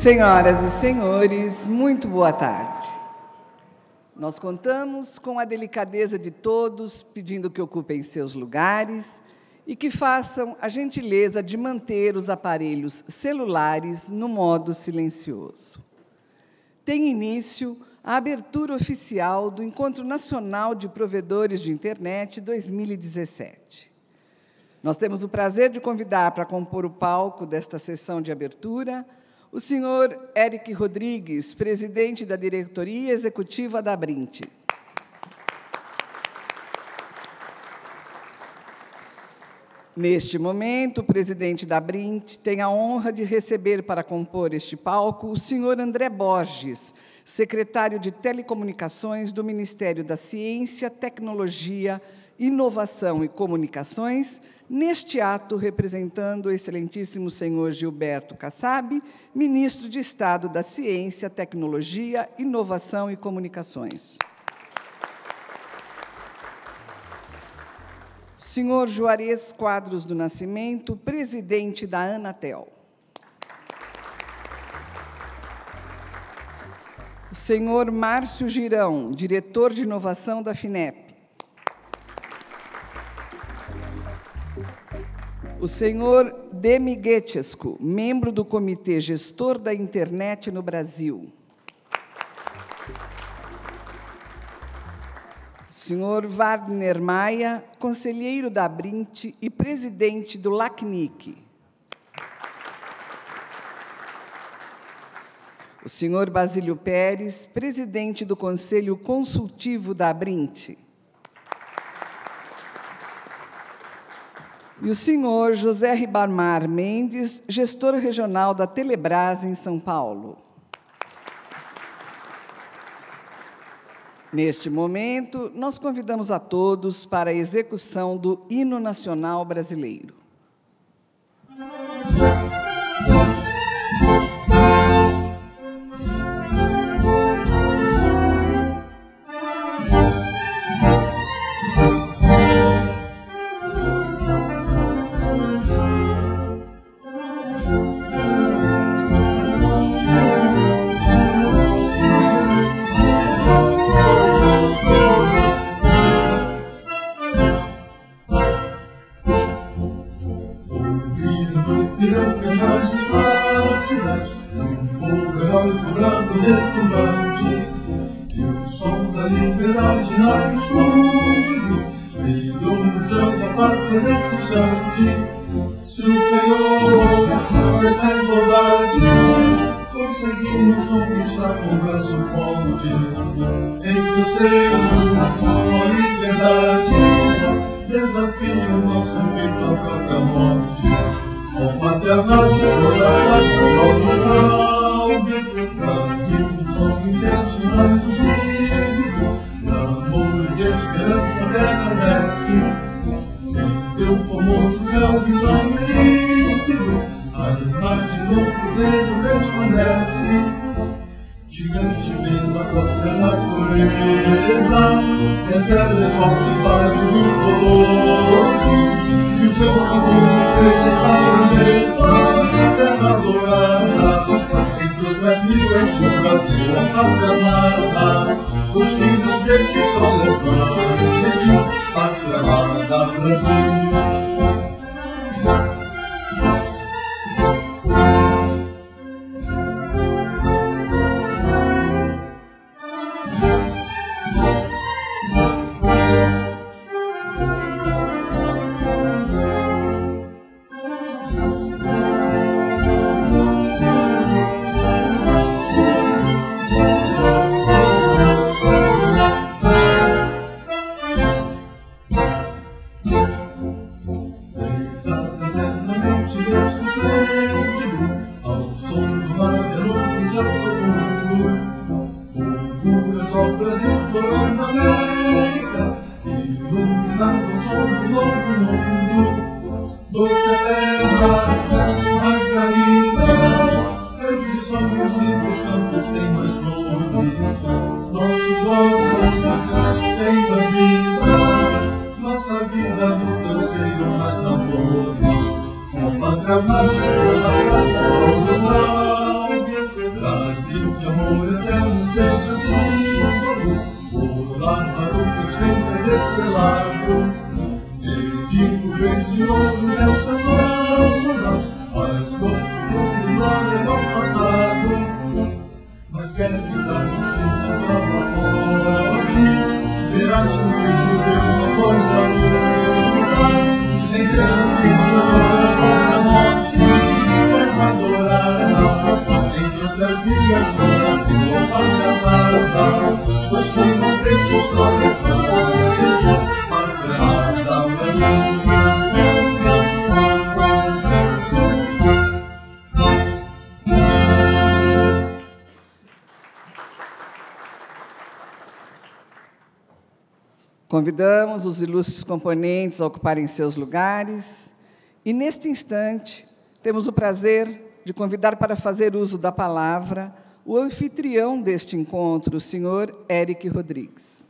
Senhoras e senhores, muito boa tarde. Nós contamos com a delicadeza de todos, pedindo que ocupem seus lugares e que façam a gentileza de manter os aparelhos celulares no modo silencioso. Tem início a abertura oficial do Encontro Nacional de Provedores de Internet 2017. Nós temos o prazer de convidar para compor o palco desta sessão de abertura o senhor Eric Rodrigues, presidente da diretoria executiva da Brint. Neste momento, o presidente da Brint tem a honra de receber para compor este palco o senhor André Borges, secretário de Telecomunicações do Ministério da Ciência, Tecnologia, Inovação e Comunicações, neste ato representando o excelentíssimo senhor Gilberto Kassab, ministro de Estado da Ciência, Tecnologia, Inovação e Comunicações. Senhor Juarez Quadros do Nascimento, presidente da Anatel. Senhor Márcio Girão, diretor de inovação da FINEP. O senhor Demi Getesco, membro do Comitê Gestor da Internet no Brasil. O senhor Wagner Maia, conselheiro da Brint e presidente do LACNIC. O senhor Basílio Pérez, presidente do Conselho Consultivo da Brint. E o senhor José Ribamar Mendes, gestor regional da Telebrás em São Paulo. Neste momento, nós convidamos a todos para a execução do Hino Nacional Brasileiro. Convidamos os ilustres componentes a ocuparem seus lugares e, neste instante, temos o prazer de convidar para fazer uso da palavra o anfitrião deste encontro, o senhor Eric Rodrigues.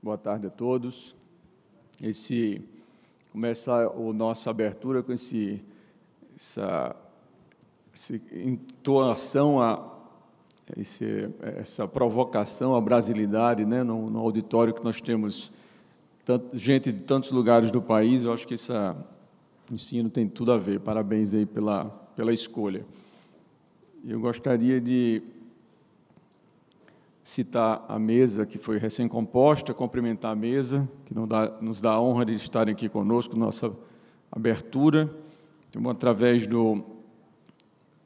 Boa tarde a todos. Esse começar a nossa abertura com esse, essa, essa entoação, a, esse, essa provocação à brasilidade, né, no, no, auditório que nós temos tanto, gente de tantos lugares do país. Eu acho que esse ensino tem tudo a ver. Parabéns aí pela, pela escolha. Eu gostaria de citar a mesa que foi recém-composta, cumprimentar a mesa, que dá, nos dá a honra de estarem aqui conosco, nossa abertura, através do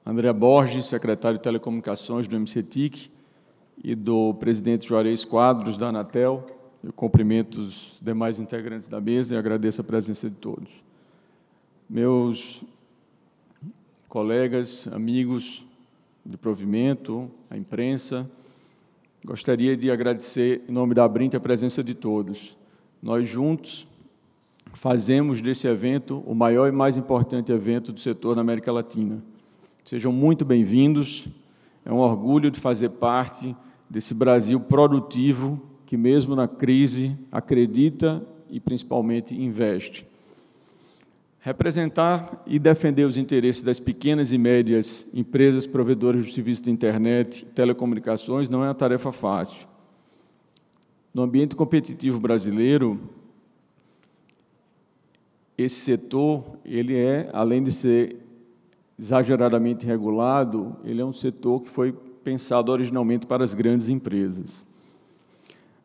André Borges, secretário de Telecomunicações do MCTIC, e do presidente Juarez Quadros, da Anatel. Eu cumprimento os demais integrantes da mesa e agradeço a presença de todos. Meus colegas, amigos de provimento, a imprensa, Gostaria de agradecer, em nome da Brint, a presença de todos. Nós juntos fazemos desse evento o maior e mais importante evento do setor na América Latina. Sejam muito bem-vindos. É um orgulho de fazer parte desse Brasil produtivo que, mesmo na crise, acredita e principalmente investe. Representar e defender os interesses das pequenas e médias empresas provedoras de serviços de internet e telecomunicações não é uma tarefa fácil. No ambiente competitivo brasileiro, esse setor, ele é, além de ser exageradamente regulado, ele é um setor que foi pensado originalmente para as grandes empresas.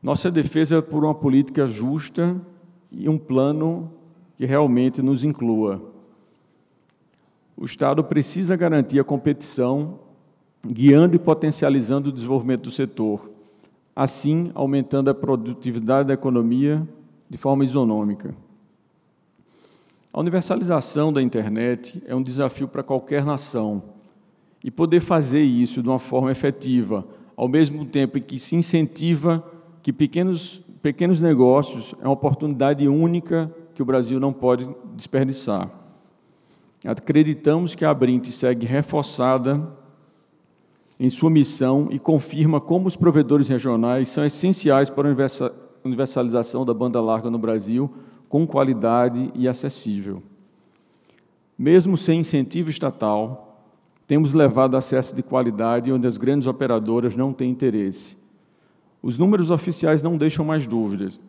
Nossa defesa é por uma política justa e um plano que realmente nos inclua. O Estado precisa garantir a competição, guiando e potencializando o desenvolvimento do setor, assim aumentando a produtividade da economia de forma isonômica. A universalização da internet é um desafio para qualquer nação, e poder fazer isso de uma forma efetiva, ao mesmo tempo em que se incentiva que pequenos, pequenos negócios é uma oportunidade única que o Brasil não pode desperdiçar. Acreditamos que a Brint segue reforçada em sua missão e confirma como os provedores regionais são essenciais para a universalização da banda larga no Brasil, com qualidade e acessível. Mesmo sem incentivo estatal, temos levado acesso de qualidade onde as grandes operadoras não têm interesse. Os números oficiais não deixam mais dúvidas.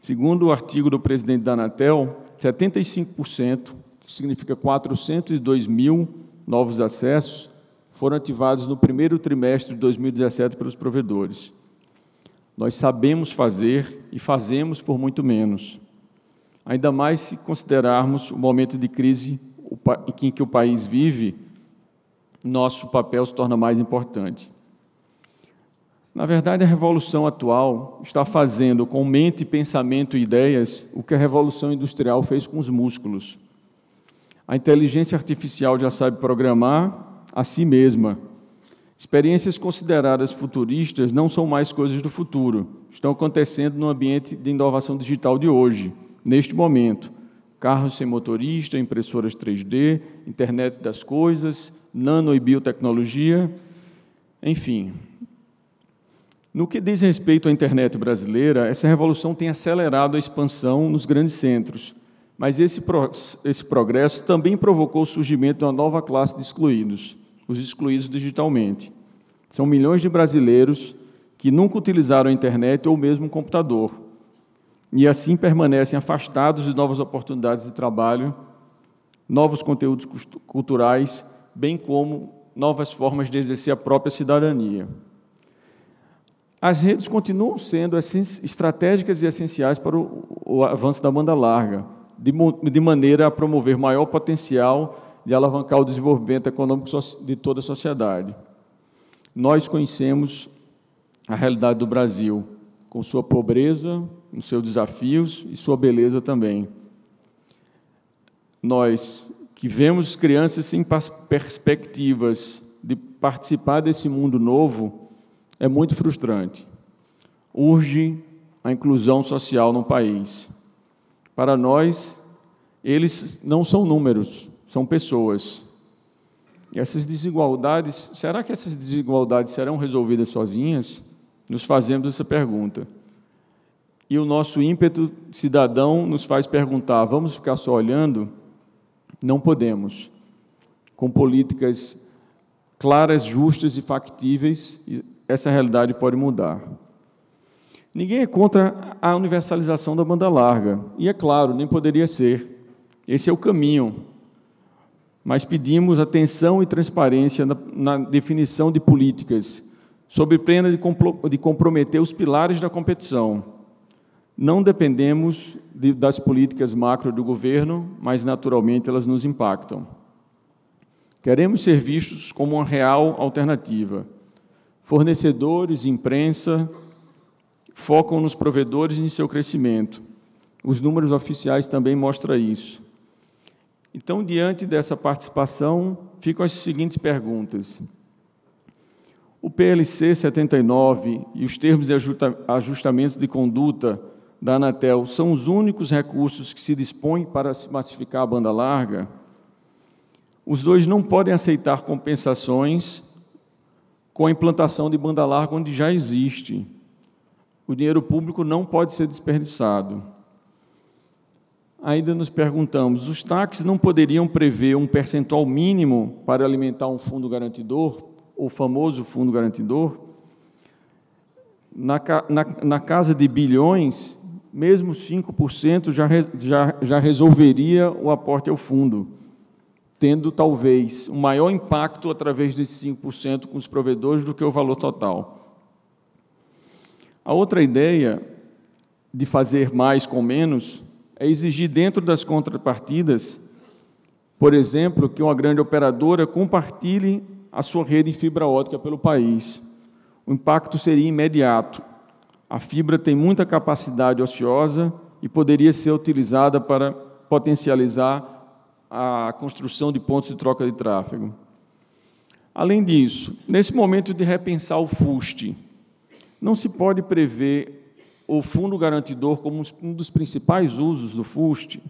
Segundo o artigo do presidente da Anatel, 75%, que significa 402 mil novos acessos, foram ativados no primeiro trimestre de 2017 pelos provedores. Nós sabemos fazer e fazemos por muito menos. Ainda mais se considerarmos o momento de crise em que o país vive, nosso papel se torna mais importante. Na verdade, a revolução atual está fazendo com mente, pensamento e ideias o que a revolução industrial fez com os músculos. A inteligência artificial já sabe programar a si mesma. Experiências consideradas futuristas não são mais coisas do futuro, estão acontecendo no ambiente de inovação digital de hoje, neste momento. Carros sem motorista, impressoras 3D, internet das coisas, nano e biotecnologia, enfim, no que diz respeito à internet brasileira, essa revolução tem acelerado a expansão nos grandes centros, mas esse, pro, esse progresso também provocou o surgimento de uma nova classe de excluídos, os excluídos digitalmente. São milhões de brasileiros que nunca utilizaram a internet ou mesmo um computador. E assim permanecem afastados de novas oportunidades de trabalho, novos conteúdos culturais, bem como novas formas de exercer a própria cidadania. As redes continuam sendo estratégicas e essenciais para o, avanço da banda larga, de, maneira a promover maior potencial de alavancar o desenvolvimento econômico de toda a sociedade. Nós conhecemos a realidade do Brasil, com sua pobreza, com seus desafios e sua beleza também. Nós que vemos crianças sem perspectivas de participar desse mundo novo, é muito frustrante. Urge a inclusão social no país. Para nós, eles não são números, são pessoas. E essas desigualdades, será que essas desigualdades serão resolvidas sozinhas? Nos fazemos essa pergunta. E o nosso ímpeto cidadão nos faz perguntar: vamos ficar só olhando? Não podemos. Com políticas claras, justas e factíveis, essa realidade pode mudar. Ninguém é contra a universalização da banda larga, e é claro, nem poderia ser. Esse é o caminho. Mas pedimos atenção e transparência na, na definição de políticas, sob pena de, de comprometer os pilares da competição não dependemos de, das políticas macro do governo, mas naturalmente elas nos impactam. Queremos ser vistos como uma real alternativa. Fornecedores, imprensa, focam nos provedores e em seu crescimento. Os números oficiais também mostram isso. Então, diante dessa participação, ficam as seguintes perguntas. O PLC 79 e os termos de ajustamentos de conduta da Anatel são os únicos recursos que se dispõem para se massificar a banda larga, os dois não podem aceitar compensações com a implantação de banda larga onde já existe. O dinheiro público não pode ser desperdiçado. Ainda nos perguntamos: os táxis não poderiam prever um percentual mínimo para alimentar um fundo garantidor, o famoso fundo garantidor? Na, na, na casa de bilhões, mesmo 5% já, já, já resolveria o aporte ao fundo, tendo talvez um maior impacto através desses 5% com os provedores do que o valor total. A outra ideia de fazer mais com menos é exigir dentro das contrapartidas, por exemplo, que uma grande operadora compartilhe a sua rede de fibra ótica pelo país. O impacto seria imediato a fibra tem muita capacidade ociosa e poderia ser utilizada para potencializar a construção de pontos de troca de tráfego. Além disso, nesse momento de repensar o FUST, não se pode prever o fundo garantidor como um dos principais usos do FUST?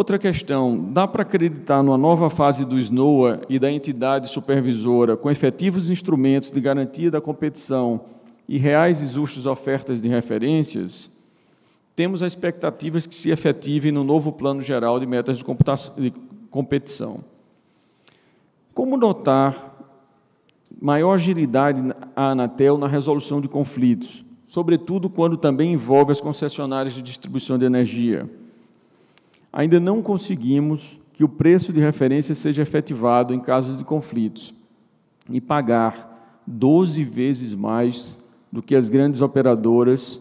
Outra questão: dá para acreditar numa nova fase do SNOA e da entidade supervisora com efetivos instrumentos de garantia da competição e reais e justas ofertas de referências, temos a expectativa que se efetivem no novo Plano Geral de Metas de, de Competição. Como notar maior agilidade à Anatel na resolução de conflitos, sobretudo quando também envolve as concessionárias de distribuição de energia? Ainda não conseguimos que o preço de referência seja efetivado em casos de conflitos e pagar 12 vezes mais do que as grandes operadoras,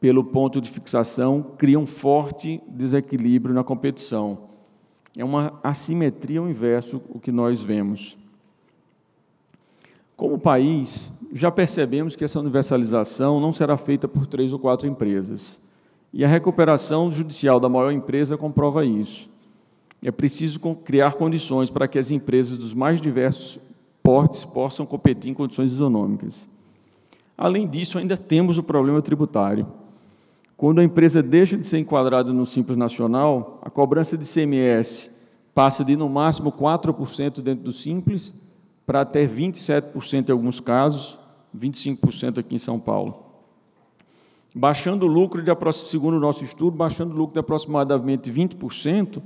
pelo ponto de fixação, criam forte desequilíbrio na competição. É uma assimetria ao inverso o que nós vemos. Como país, já percebemos que essa universalização não será feita por três ou quatro empresas. E a recuperação judicial da maior empresa comprova isso. É preciso criar condições para que as empresas dos mais diversos portes possam competir em condições isonômicas. Além disso, ainda temos o problema tributário. Quando a empresa deixa de ser enquadrada no Simples Nacional, a cobrança de CMS passa de no máximo 4% dentro do Simples para até 27% em alguns casos, 25% aqui em São Paulo. Baixando o lucro, de, segundo o nosso estudo, baixando o lucro de aproximadamente 20%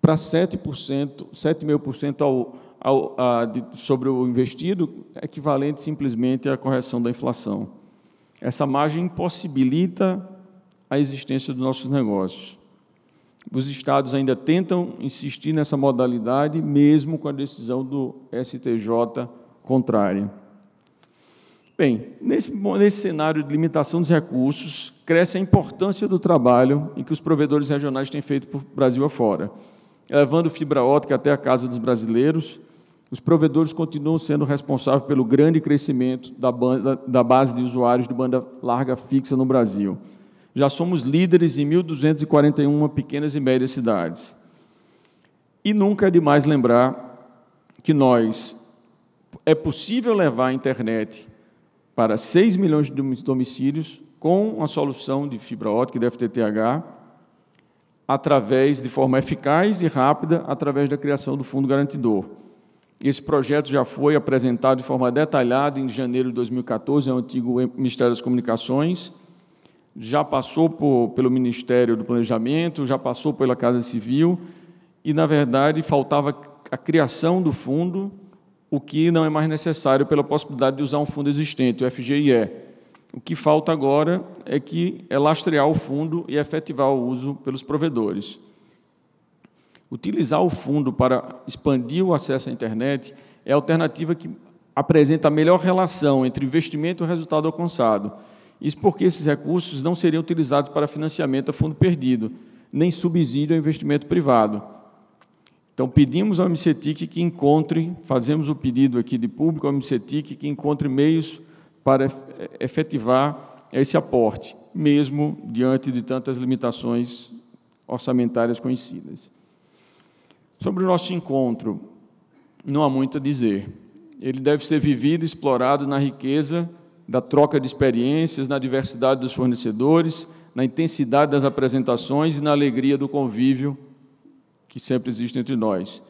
para 7%, 7,5% ao, ao, a, de, sobre o investido, equivalente simplesmente à correção da inflação. essa margem impossibilita a existência dos nossos negócios. Os estados ainda tentam insistir nessa modalidade, mesmo com a decisão do STJ contrária. Bem, nesse, nesse cenário de limitação dos recursos, cresce a importância do trabalho em que os provedores regionais têm feito por Brasil afora. Levando fibra ótica até a casa dos brasileiros, os provedores continuam sendo responsáveis pelo grande crescimento da, banda, da base de usuários de banda larga fixa no Brasil. Já somos líderes em 1.241 pequenas e médias cidades. E nunca é demais lembrar que nós é possível levar a internet para 6 milhões de domicílios com a solução de fibra ótica e FTTH, através de forma eficaz e rápida, através da criação do Fundo Garantidor. Esse projeto já foi apresentado de forma detalhada em janeiro de 2014 ao antigo Ministério das Comunicações, já passou por, pelo Ministério do Planejamento, já passou pela Casa Civil, e, na verdade, faltava a criação do fundo, o que não é mais necessário pela possibilidade de usar um fundo existente, o FGIE. O que falta agora é que é lastrear o fundo e efetivar o uso pelos provedores. Utilizar o fundo para expandir o acesso à internet é a alternativa que apresenta a melhor relação entre investimento e resultado alcançado. Isso porque esses recursos não seriam utilizados para financiamento a fundo perdido, nem subsídio ao investimento privado. Então, pedimos ao MCTIC que encontre, fazemos o pedido aqui de público ao MCTIC que encontre meios para efetivar esse aporte, mesmo diante de tantas limitações orçamentárias conhecidas. Sobre o nosso encontro, não há muito a dizer. Ele deve ser vivido e explorado na riqueza da troca de experiências, na diversidade dos fornecedores, na intensidade das apresentações e na alegria do convívio que sempre existe entre nós.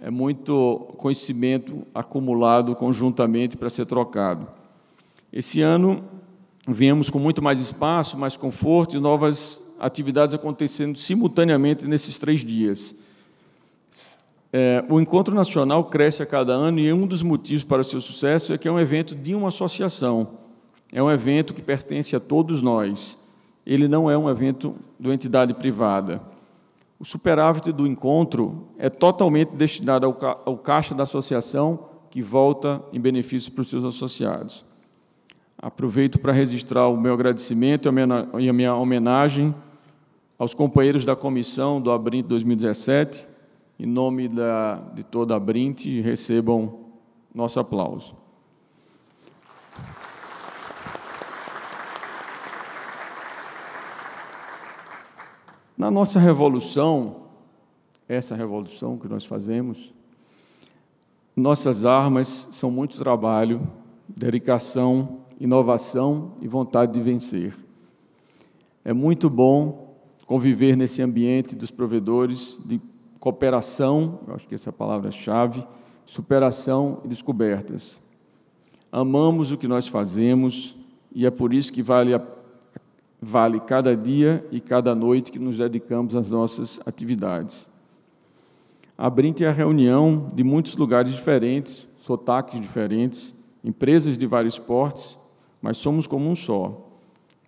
É muito conhecimento acumulado conjuntamente para ser trocado. Esse ano viemos com muito mais espaço, mais conforto e novas atividades acontecendo simultaneamente nesses três dias. É, o Encontro Nacional cresce a cada ano e um dos motivos para seu sucesso é que é um evento de uma associação. É um evento que pertence a todos nós. Ele não é um evento de uma entidade privada. O superávit do encontro é totalmente destinado ao, ca ao caixa da associação, que volta em benefício para os seus associados. Aproveito para registrar o meu agradecimento e a minha homenagem aos companheiros da comissão do Abrint 2017, em nome da, de toda a Brint, recebam nosso aplauso. Na nossa revolução, essa revolução que nós fazemos, nossas armas são muito trabalho, dedicação, inovação e vontade de vencer. É muito bom conviver nesse ambiente dos provedores de cooperação, eu acho que essa é palavra-chave, superação e descobertas. Amamos o que nós fazemos e é por isso que vale, a, vale cada dia e cada noite que nos dedicamos às nossas atividades. A Brint é a reunião de muitos lugares diferentes, sotaques diferentes, empresas de vários portes, mas somos como um só.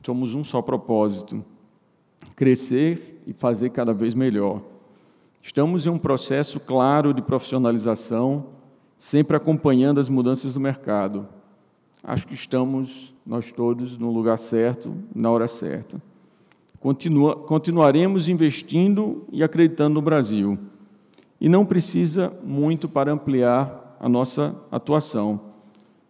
Somos um só propósito: crescer e fazer cada vez melhor. Estamos em um processo claro de profissionalização, sempre acompanhando as mudanças do mercado. Acho que estamos, nós todos, no lugar certo, na hora certa. Continua, continuaremos investindo e acreditando no Brasil. E não precisa muito para ampliar a nossa atuação.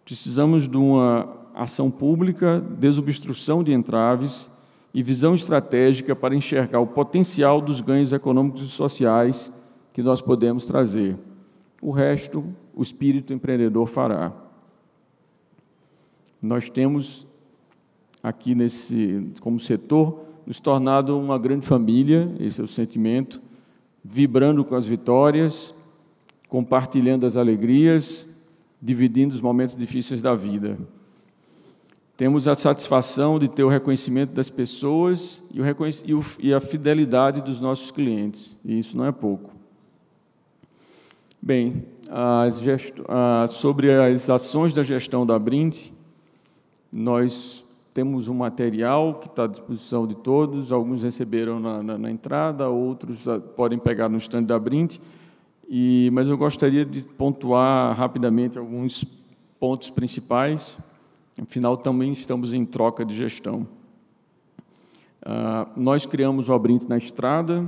Precisamos de uma ação pública, desobstrução de entraves e visão estratégica para enxergar o potencial dos ganhos econômicos e sociais que nós podemos trazer. O resto, o espírito empreendedor fará. Nós temos aqui nesse como setor nos tornado uma grande família, esse é o sentimento, vibrando com as vitórias, compartilhando as alegrias, dividindo os momentos difíceis da vida. Temos a satisfação de ter o reconhecimento das pessoas e, o e a fidelidade dos nossos clientes, e isso não é pouco. Bem, as sobre as ações da gestão da Brint, nós temos um material que está à disposição de todos, alguns receberam na, na, na entrada, outros ah, podem pegar no stand da Brint, e, mas eu gostaria de pontuar rapidamente alguns pontos principais, afinal também estamos em troca de gestão. Uh, nós criamos o Abrint na estrada,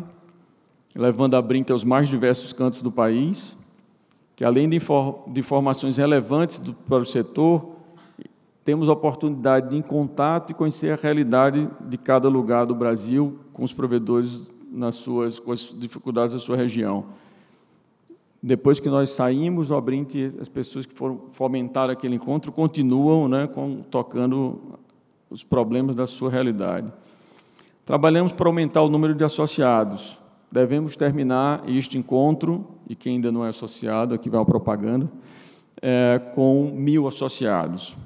levando a Abrint aos mais diversos cantos do país, que além de, de informações relevantes do, para o setor, temos a oportunidade de em contato e conhecer a realidade de cada lugar do Brasil com os provedores nas suas com as dificuldades da sua região. Depois que nós saímos do Abrint, as pessoas que foram fomentar aquele encontro continuam né, com, tocando os problemas da sua realidade. Trabalhamos para aumentar o número de associados. Devemos terminar este encontro, e quem ainda não é associado, aqui vai a propaganda, é, com mil associados.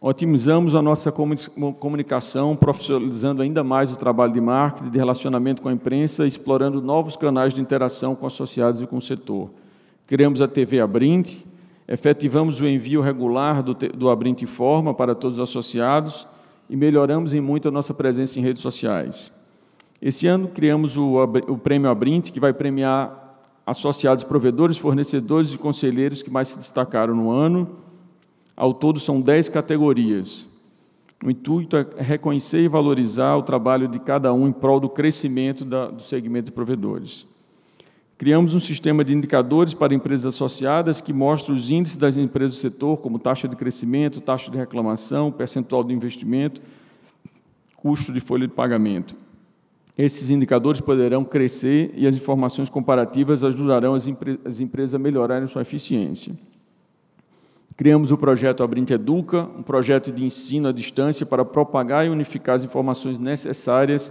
Otimizamos a nossa comunicação, profissionalizando ainda mais o trabalho de marketing, de relacionamento com a imprensa, explorando novos canais de interação com associados e com o setor. Criamos a TV Abrint, efetivamos o envio regular do, do Abrint Informa para todos os associados e melhoramos em muito a nossa presença em redes sociais. Esse ano criamos o, o Prêmio Abrint, que vai premiar associados, provedores, fornecedores e conselheiros que mais se destacaram no ano, ao todo, são dez categorias. O intuito é reconhecer e valorizar o trabalho de cada um em prol do crescimento da, do segmento de provedores. Criamos um sistema de indicadores para empresas associadas que mostra os índices das empresas do setor, como taxa de crescimento, taxa de reclamação, percentual de investimento, custo de folha de pagamento. Esses indicadores poderão crescer e as informações comparativas ajudarão as, empre as empresas a melhorarem sua eficiência. Criamos o projeto Abrinte Educa, um projeto de ensino à distância para propagar e unificar as informações necessárias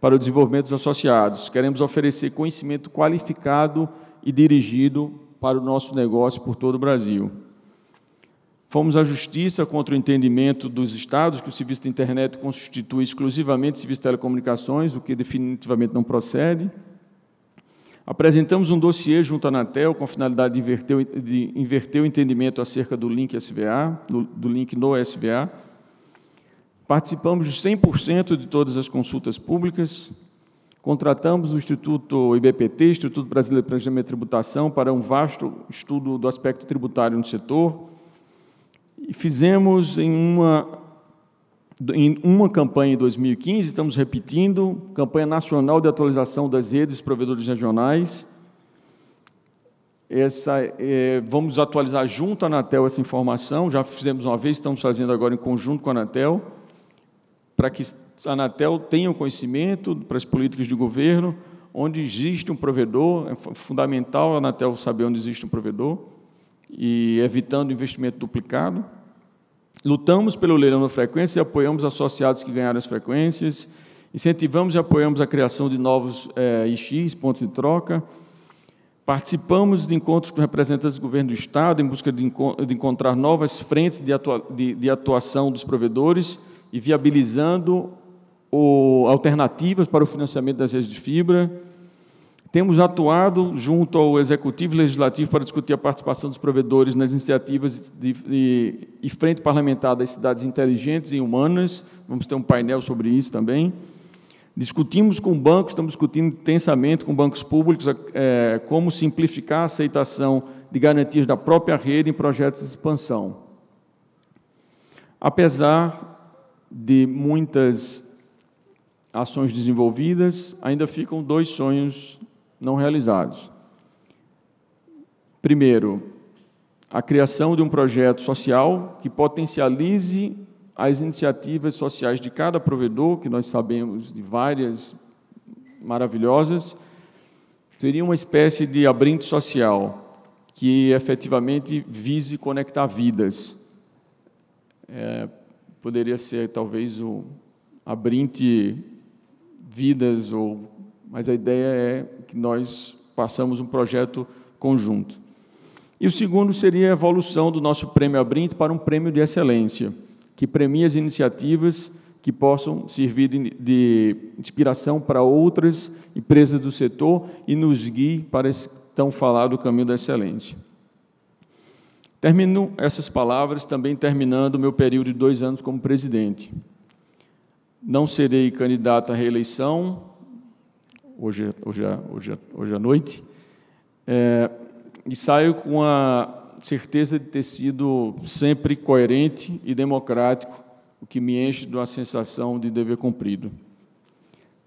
para o desenvolvimento dos associados. Queremos oferecer conhecimento qualificado e dirigido para o nosso negócio por todo o Brasil. Fomos à justiça contra o entendimento dos estados que o serviço de internet constitui exclusivamente serviço de telecomunicações, o que definitivamente não procede. Apresentamos um dossiê junto à Anatel com a finalidade de inverter, de inverter o entendimento acerca do link SVA, do, do link no SVA. Participamos de 100% de todas as consultas públicas. Contratamos o Instituto IBPT, Instituto Brasileiro de Planejamento e Tributação, para um vasto estudo do aspecto tributário no setor. E fizemos em uma em uma campanha em 2015, estamos repetindo, campanha nacional de atualização das redes provedores regionais. Essa, é, vamos atualizar junto à Anatel essa informação, já fizemos uma vez, estamos fazendo agora em conjunto com a Anatel, para que a Anatel tenha o conhecimento para as políticas de governo, onde existe um provedor, é fundamental a Anatel saber onde existe um provedor, e evitando investimento duplicado. Lutamos pelo leilão da frequência e apoiamos associados que ganharam as frequências. Incentivamos e apoiamos a criação de novos é, IX, pontos de troca. Participamos de encontros com representantes do governo do Estado em busca de, de encontrar novas frentes de, atua de, de, atuação dos provedores e viabilizando o, alternativas para o financiamento das redes de fibra. Temos atuado junto ao Executivo e Legislativo para discutir a participação dos provedores nas iniciativas de, de, de frente parlamentar das cidades inteligentes e humanas. Vamos ter um painel sobre isso também. Discutimos com bancos, estamos discutindo intensamente com bancos públicos é, como simplificar a aceitação de garantias da própria rede em projetos de expansão. Apesar de muitas ações desenvolvidas, ainda ficam dois sonhos não realizados. Primeiro, a criação de um projeto social que potencialize as iniciativas sociais de cada provedor, que nós sabemos de várias maravilhosas, seria uma espécie de abrinte social que efetivamente vise conectar vidas. É, poderia ser talvez o abrinte vidas ou mas a ideia é que nós passamos um projeto conjunto. E o segundo seria a evolução do nosso prêmio Abrint para um prêmio de excelência, que premie as iniciativas que possam servir de inspiração para outras empresas do setor e nos guie para esse tão falado caminho da excelência. Termino essas palavras também terminando o meu período de dois anos como presidente. Não serei candidato à reeleição, hoje, hoje, hoje, hoje à noite, é, e saio com a certeza de ter sido sempre coerente e democrático, o que me enche de uma sensação de dever cumprido.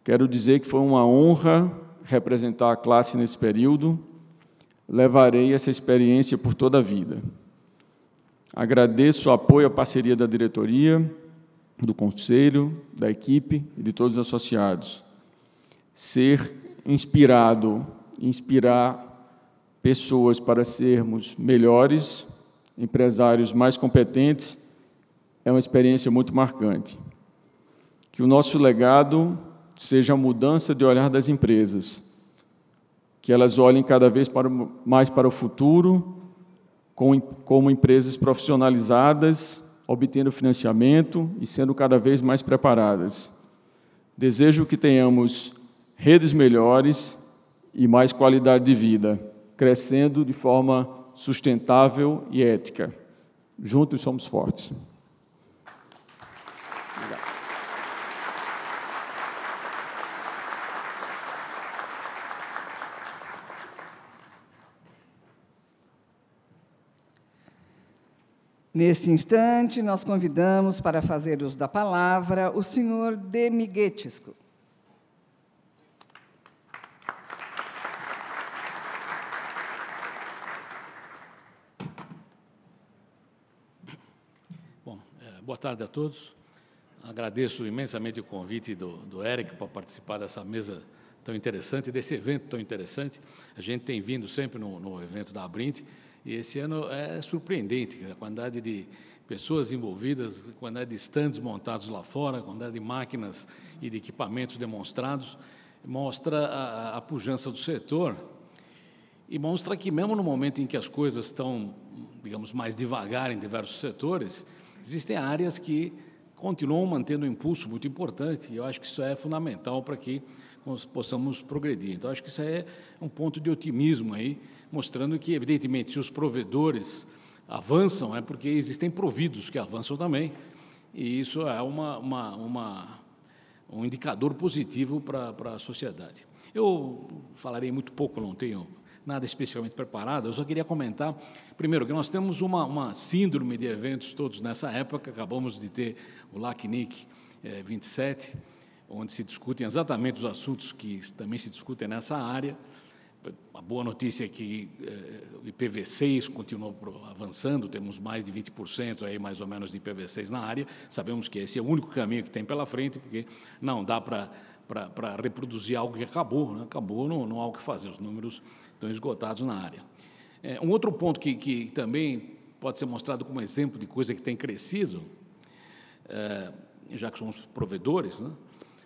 Quero dizer que foi uma honra representar a classe nesse período, levarei essa experiência por toda a vida. Agradeço o apoio e a parceria da diretoria, do conselho, da equipe e de todos os associados. Ser inspirado, inspirar pessoas para sermos melhores, empresários mais competentes, é uma experiência muito marcante. Que o nosso legado seja a mudança de olhar das empresas, que elas olhem cada vez para, mais para o futuro com, como empresas profissionalizadas, obtendo financiamento e sendo cada vez mais preparadas. Desejo que tenhamos redes melhores e mais qualidade de vida, crescendo de forma sustentável e ética. Juntos somos fortes. Nesse instante, nós convidamos para fazer uso da palavra o senhor Demiguetisco. Bom, é, boa tarde a todos. Agradeço imensamente o convite do, do Eric para participar dessa mesa tão interessante, desse evento tão interessante. A gente tem vindo sempre no, no evento da Abrinte e esse ano é surpreendente a quantidade de pessoas envolvidas, a quantidade de stands montados lá fora, a quantidade de máquinas e de equipamentos demonstrados, mostra a, a pujança do setor e mostra que mesmo no momento em que as coisas estão, digamos, mais devagar em diversos setores, existem áreas que continuam mantendo um impulso muito importante e eu acho que isso é fundamental para que possamos progredir. Então, acho que isso é um ponto de otimismo aí, mostrando que, evidentemente, se os provedores avançam, é porque existem providos que avançam também, e isso é uma, uma, uma um indicador positivo para, para a sociedade. Eu falarei muito pouco, não tenho nada especialmente preparado, eu só queria comentar, primeiro, que nós temos uma, uma síndrome de eventos todos nessa época, acabamos de ter o LACNIC eh, 27, onde se discutem exatamente os assuntos que também se discutem nessa área. A boa notícia é que eh, o IPv6 continua avançando, temos mais de 20% aí mais ou menos de IPv6 na área. Sabemos que esse é o único caminho que tem pela frente, porque não dá para reproduzir algo que acabou, né? acabou, não, não há o que fazer, os números estão esgotados na área. É, um outro ponto que, que também pode ser mostrado como exemplo de coisa que tem crescido, é, já que somos provedores, né?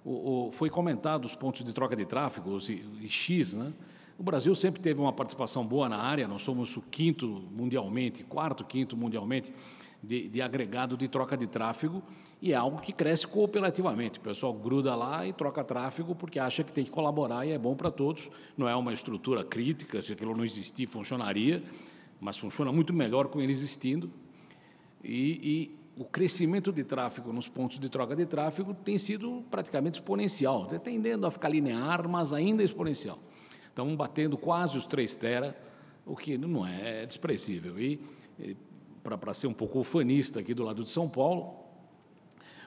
o, o, foi comentado os pontos de troca de tráfego, os X, né? O Brasil sempre teve uma participação boa na área, nós somos o quinto mundialmente, quarto, quinto mundialmente de, de, agregado de troca de tráfego e é algo que cresce cooperativamente. O pessoal gruda lá e troca tráfego porque acha que tem que colaborar e é bom para todos. Não é uma estrutura crítica, se aquilo não existir, funcionaria, mas funciona muito melhor com ele existindo. E, e o crescimento de tráfego nos pontos de troca de tráfego tem sido praticamente exponencial, tendendo a ficar linear, mas ainda exponencial. Estamos batendo quase os 3 tera, o que não é desprezível. E para ser um pouco ufanista aqui do lado de São Paulo,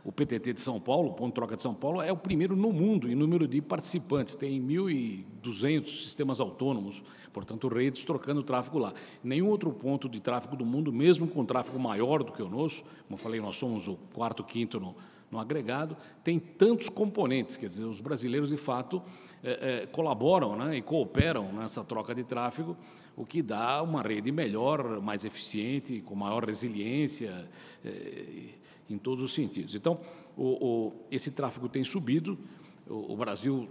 o PTT de São Paulo, o Ponto de Troca de São Paulo, é o primeiro no mundo em número de participantes. Tem 1.200 sistemas autônomos, portanto, redes trocando tráfego lá. Nenhum outro ponto de tráfego do mundo, mesmo com tráfego maior do que o nosso, como eu falei, nós somos o quarto, quinto no, no agregado, tem tantos componentes, quer dizer, os brasileiros, de fato, é, é, colaboram né, e cooperam nessa troca de tráfego, o que dá uma rede melhor, mais eficiente, com maior resiliência, é, em todos os sentidos. Então, o, o, esse tráfego tem subido, o, o, Brasil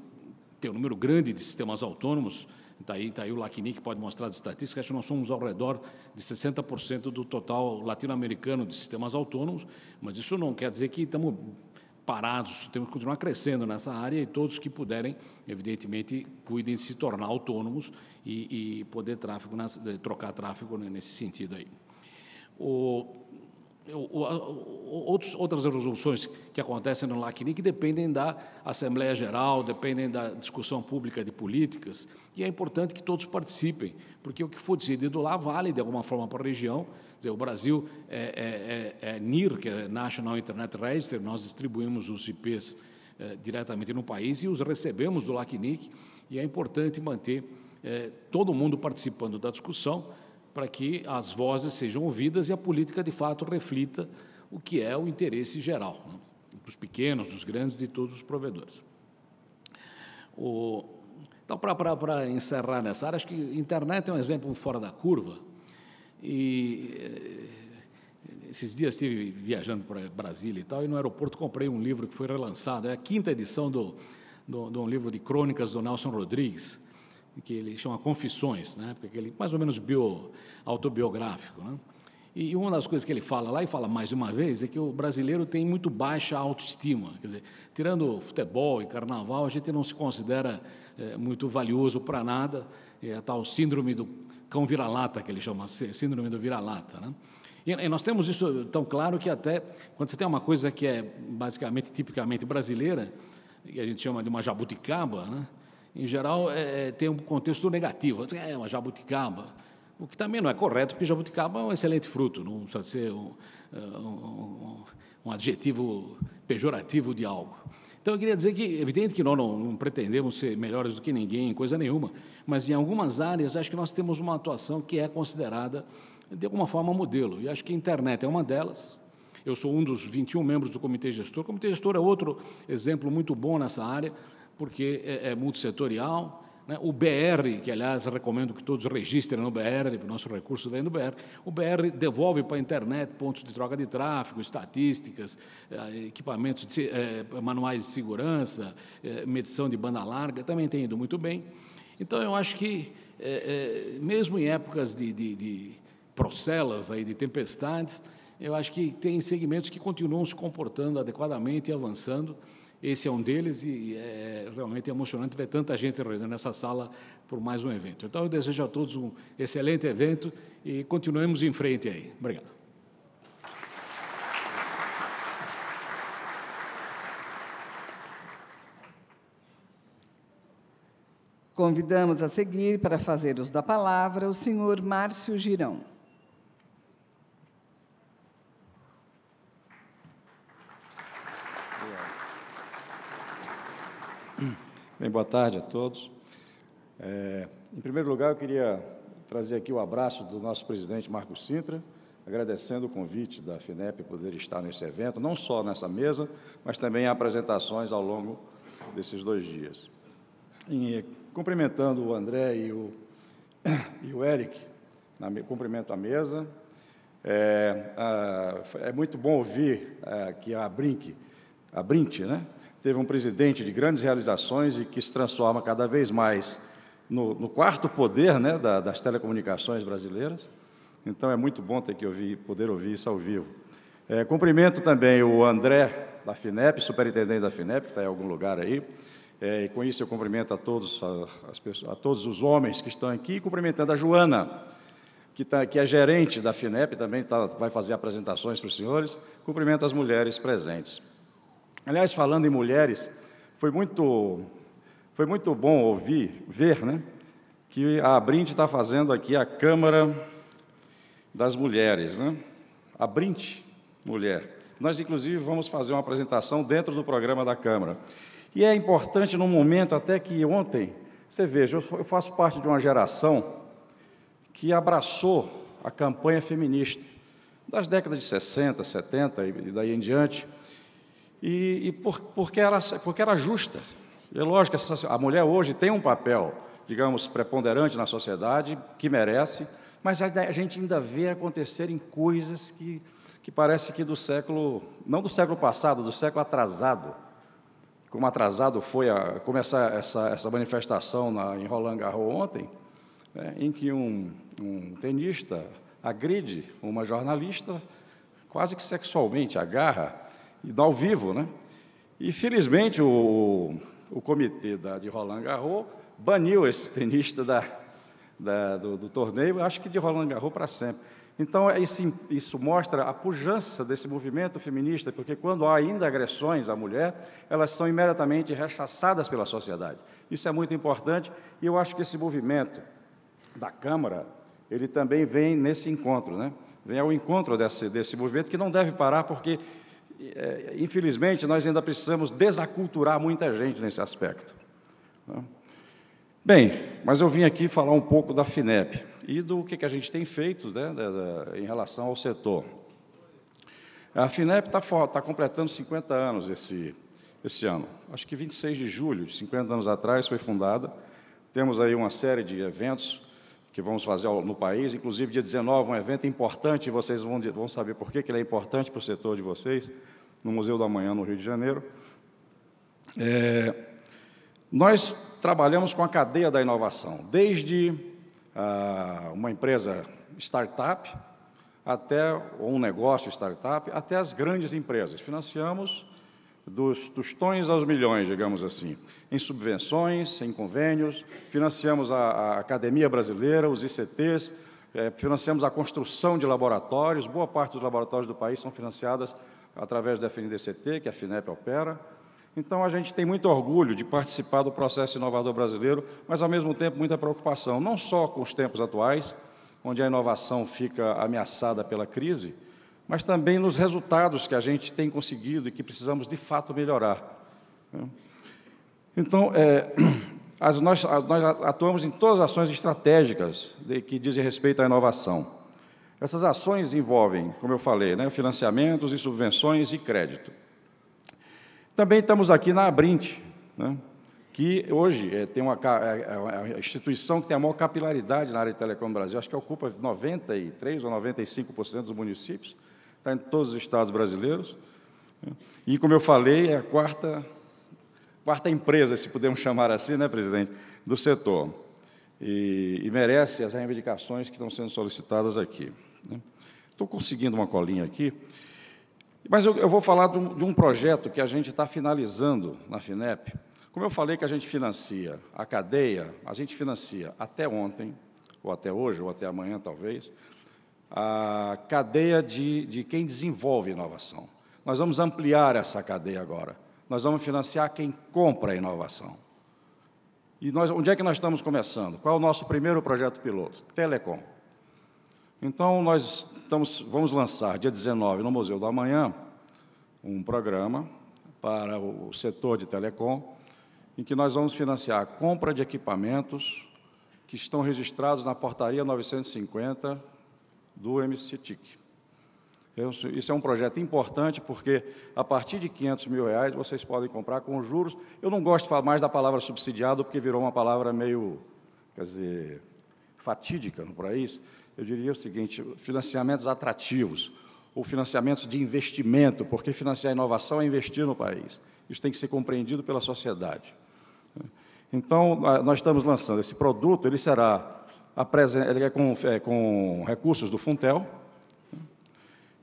tem um número grande de sistemas autônomos, está aí, tá aí o LACNIC que pode mostrar as estatísticas, acho que nós somos ao redor de 60% do total latino-americano de sistemas autônomos, mas isso não quer dizer que estamos parados, temos que continuar crescendo nessa área e todos que puderem, evidentemente, cuidem de se tornar autônomos e, e poder tráfego, trocar tráfego nesse sentido aí. o, outros, outras resoluções que acontecem no LACNIC dependem da Assembleia Geral, dependem da discussão pública de políticas, e é importante que todos participem, porque o que for decidido lá vale de alguma forma para a região. Dizer, o Brasil é, é, é, é NIR, que é National Internet Register, nós distribuímos os IPs é, diretamente no país e os recebemos do LACNIC, e é importante manter é, todo mundo participando da discussão, para que as vozes sejam ouvidas e a política, de fato, reflita o que é o interesse geral, né? dos pequenos, dos grandes, de todos os provedores. O, então, para encerrar nessa área, acho que a internet é um exemplo fora da curva. E eh, esses dias estive viajando para Brasília e tal, e no aeroporto comprei um livro que foi relançado, é a quinta edição do, do, de um livro de crônicas do Nelson Rodrigues, que ele chama Confissões, né? porque ele mais ou menos bio, autobiográfico. Né? E uma das coisas que ele fala lá, e fala mais de uma vez, é que o brasileiro tem muito baixa autoestima. Quer dizer, tirando futebol e carnaval, a gente não se considera é, muito valioso para nada. É a tal síndrome do cão vira-lata, que ele chama, síndrome do vira-lata. Né? E, e nós temos isso tão claro que até quando você tem uma coisa que é basicamente, tipicamente brasileira, que a gente chama de uma jabuticaba, né? Em geral, é, é, tem um contexto negativo. É uma jabuticaba. O que também não é correto, porque jabuticaba é um excelente fruto, não precisa ser um, é, um, um adjetivo pejorativo de algo. Então, eu queria dizer que, evidente que nós não, não, pretendemos ser melhores do que ninguém, coisa nenhuma, mas em algumas áreas acho que nós temos uma atuação que é considerada, de alguma forma, modelo. E acho que a internet é uma delas. Eu sou um dos 21 membros do Comitê Gestor. O Comitê Gestor é outro exemplo muito bom nessa área porque é, é multissetorial. Né? O BR, que aliás recomendo que todos registrem no BR, o nosso recurso vem do BR, o BR devolve para a internet pontos de troca de tráfego, estatísticas, eh, equipamentos, de, é, manuais de segurança, é, medição de banda larga, também tem ido muito bem. Então, eu acho que, mesmo em épocas de, de, de procelas, aí, de tempestades, eu acho que tem segmentos que continuam se comportando adequadamente e avançando. Esse é um deles e é realmente emocionante ver tanta gente reunida nessa sala por mais um evento. Então, eu desejo a todos um excelente evento e continuemos em frente aí. Obrigado. Convidamos a seguir para fazer uso da palavra o senhor Márcio Girão. Bem, boa tarde a todos. É, em primeiro lugar, eu queria trazer aqui o abraço do nosso presidente Marcos Sintra, agradecendo o convite da FINEP poder estar nesse evento, não só nessa mesa, mas também apresentações ao longo desses dois dias. E, cumprimentando o André e o, e o Eric, na, cumprimento a mesa. É, a, é muito bom ouvir é, que a Brink, a Brint, né, teve um presidente de grandes realizações e que se transforma cada vez mais no, no quarto poder né, da, das telecomunicações brasileiras. Então é muito bom ter que ouvir, poder ouvir isso ao vivo. É, cumprimento também o André da FINEP, superintendente da FINEP, que está em algum lugar aí. É, e com isso eu cumprimento a todos, a, as pessoas, a todos os homens que estão aqui, cumprimentando a Joana, que, tá, que é gerente da FINEP, também tá, vai fazer apresentações para os senhores. Cumprimento as mulheres presentes. Aliás, falando em mulheres, foi muito, foi muito bom ouvir, ver, né, que a Brint está fazendo aqui a Câmara das Mulheres, né? A Brint Mulher. Nós, inclusive, vamos fazer uma apresentação dentro do programa da Câmara. E é importante num momento até que ontem, você veja, eu faço parte de uma geração que abraçou a campanha feminista das décadas de 60, 70 e daí em diante e, e por, porque, era, porque era justa. É lógico que a mulher hoje tem um papel, digamos, preponderante na sociedade, que merece, mas a gente ainda vê acontecerem coisas que, que parece que do século, não do século passado, do século atrasado, como atrasado foi a, começar essa, essa manifestação na, em Roland Garros ontem, né, em que um, um tenista agride uma jornalista quase que sexualmente, agarra, e ao vivo, né? E felizmente o, o comitê da, de Roland Garros baniu esse tenista da, da, do, do, torneio, acho que de Roland Garros para sempre. Então, é isso, isso mostra a pujança desse movimento feminista, porque quando há ainda agressões à mulher, elas são imediatamente rechaçadas pela sociedade. Isso é muito importante e eu acho que esse movimento da Câmara, ele também vem nesse encontro, né? vem ao encontro desse, desse movimento que não deve parar, porque, é, infelizmente, nós ainda precisamos desaculturar muita gente nesse aspecto. Né? Bem, mas eu vim aqui falar um pouco da FINEP e do que, que a gente tem feito né, em relação ao setor. A FINEP está tá completando 50 anos esse, esse ano. Acho que 26 de julho, de 50 anos atrás, foi fundada. Temos aí uma série de eventos que vamos fazer no país, inclusive dia 19, um evento importante, vocês vão, vão saber por que, ele é importante para o setor de vocês, no Museu da Manhã, no Rio de Janeiro. É, nós trabalhamos com a cadeia da inovação, desde ah, uma empresa startup até ou um negócio startup, até as grandes empresas. Financiamos dos tostões aos milhões, digamos assim, em subvenções, em convênios, financiamos a, a Academia Brasileira, os ICTs, é, financiamos a construção de laboratórios, boa parte dos laboratórios do país são financiadas através da FNDCT, que a FINEP opera, então, a gente tem muito orgulho de participar do processo inovador brasileiro, mas, ao mesmo tempo, muita preocupação, não só com os tempos atuais, onde a inovação fica ameaçada pela crise, mas também nos resultados que a gente tem conseguido e que precisamos, de fato, melhorar. Então, é, nós, nós, atuamos em todas as ações estratégicas de, que dizem respeito à inovação. Essas ações envolvem, como eu falei, né, financiamentos e subvenções e crédito. Também estamos aqui na Abrint, né, que hoje é, tem uma, é, é, a instituição que tem a maior capilaridade na área de telecom no Brasil, acho que ocupa 93% ou 95% dos municípios, está em todos os estados brasileiros. Né, e, como eu falei, é a quarta, quarta empresa, se podemos chamar assim, né, presidente, do setor. E, e merece as reivindicações que estão sendo solicitadas aqui. Né. Estou conseguindo uma colinha aqui. Mas eu, eu vou falar de um, projeto que a gente está finalizando na FINEP. Como eu falei que a gente financia a cadeia, a gente financia até ontem, ou até hoje, ou até amanhã talvez, a cadeia de, de quem desenvolve inovação. Nós vamos ampliar essa cadeia agora. Nós vamos financiar quem compra a inovação. E nós, onde é que nós estamos começando? Qual é o nosso primeiro projeto piloto? Telecom. Então, nós estamos, vamos lançar, dia 19, no Museu da Manhã, um programa para o setor de telecom, em que nós vamos financiar a compra de equipamentos que estão registrados na portaria 950 do MCTIC. Isso é um projeto importante porque, a partir de 500 mil reais, vocês podem comprar com juros. Eu não gosto mais da palavra subsidiado, porque virou uma palavra meio, quer dizer, fatídica no país eu diria o seguinte: financiamentos atrativos, ou financiamentos de investimento, porque financiar inovação é investir no país. Isso tem que ser compreendido pela sociedade. Então, nós estamos lançando esse produto, ele será ele é com, é com recursos do Funtel,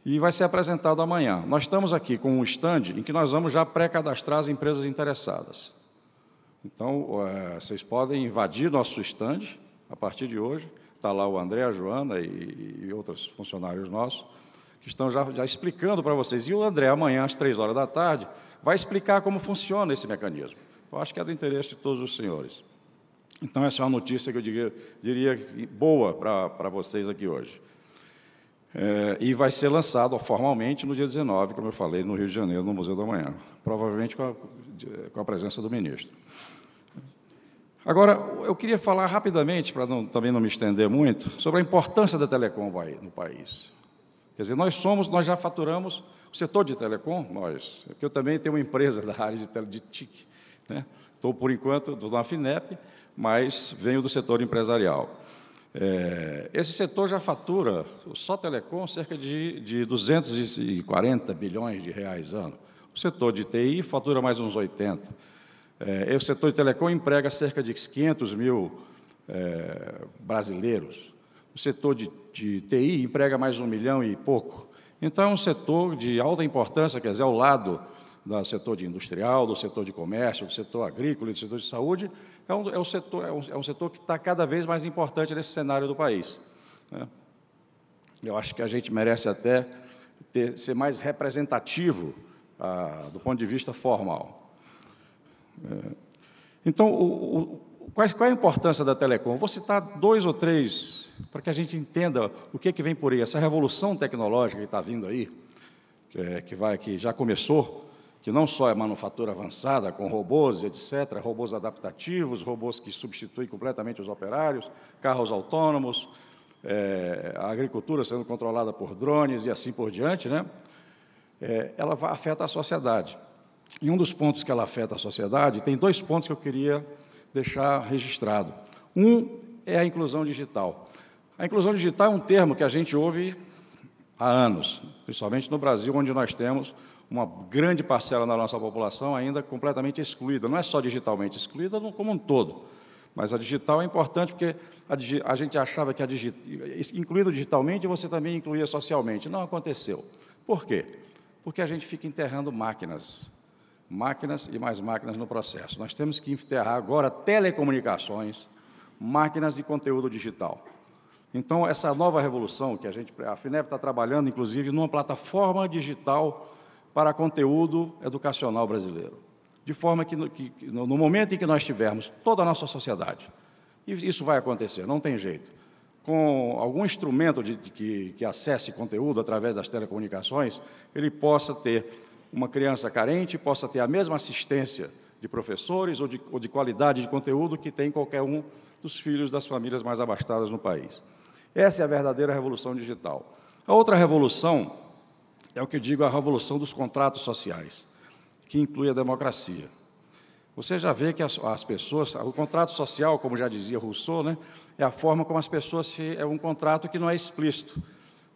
e vai ser apresentado amanhã. Nós estamos aqui com um stand em que nós vamos já pré-cadastrar as empresas interessadas. Então, é, vocês podem invadir nosso stand a partir de hoje, Está lá o André, a Joana e, e outros funcionários nossos, que estão já, já explicando para vocês. E o André, amanhã, às três horas da tarde, vai explicar como funciona esse mecanismo. Eu acho que é do interesse de todos os senhores. Então, essa é uma notícia que eu diria, diria boa para vocês aqui hoje. É, e vai ser lançado formalmente no dia 19, como eu falei, no Rio de Janeiro, no Museu da Manhã, provavelmente com a, com a presença do ministro. Agora, eu queria falar rapidamente, para não, também não me estender muito, sobre a importância da telecom no país. Quer dizer, nós somos, nós já faturamos o setor de telecom, nós, porque eu também tenho uma empresa da área de, tele, de TIC, né? Estou, por enquanto, na FINEP, mas venho do setor empresarial. É, esse setor já fatura, só telecom, cerca de, de 240 bilhões de reais ano. O setor de TI fatura mais uns 80 é, o setor de telecom emprega cerca de 500 mil é, brasileiros. O setor de, de TI emprega mais um milhão e pouco. Então, é um setor de alta importância, quer dizer, ao lado do setor de industrial, do setor de comércio, do setor agrícola, do setor de saúde, é um, é setor, é um, é um setor que está cada vez mais importante nesse cenário do país. Né? Eu acho que a gente merece até ter, ser mais representativo ah, do ponto de vista formal. É, então, o, o, qual, qual, é a importância da telecom? Vou citar dois ou três para que a gente entenda o que, é que vem por aí. Essa revolução tecnológica que está vindo aí, que, é, que, vai, que já começou, que não só é manufatura avançada, com robôs, etc., robôs adaptativos, robôs que substituem completamente os operários, carros autônomos, é, a agricultura sendo controlada por drones e assim por diante, né? É, ela afeta a sociedade. E um dos pontos que ela afeta a sociedade, tem dois pontos que eu queria deixar registrado. Um é a inclusão digital. A inclusão digital é um termo que a gente ouve há anos, principalmente no Brasil, onde nós temos uma grande parcela da nossa população ainda completamente excluída, não é só digitalmente excluída, como um todo. Mas a digital é importante porque a, a gente achava que a incluído digitalmente você também incluía socialmente. Não aconteceu. Por quê? Porque a gente fica enterrando máquinas, máquinas e mais máquinas no processo. Nós temos que enterrar agora telecomunicações, máquinas e conteúdo digital. Então, essa nova revolução que a gente, a FINEP está trabalhando, inclusive, numa plataforma digital para conteúdo educacional brasileiro. De forma que, que, no momento em que nós tivermos toda a nossa sociedade, e isso vai acontecer, não tem jeito, com algum instrumento de, de que, que acesse conteúdo através das telecomunicações, ele possa ter uma criança carente, possa ter a mesma assistência de professores ou de, ou de qualidade de conteúdo que tem qualquer um dos filhos das famílias mais abastadas no país. Essa é a verdadeira revolução digital. A outra revolução é o que eu digo a revolução dos contratos sociais, que inclui a democracia. Você já vê que as, as, pessoas, o contrato social, como já dizia Rousseau, né, é a forma como as pessoas se, é um contrato que não é explícito,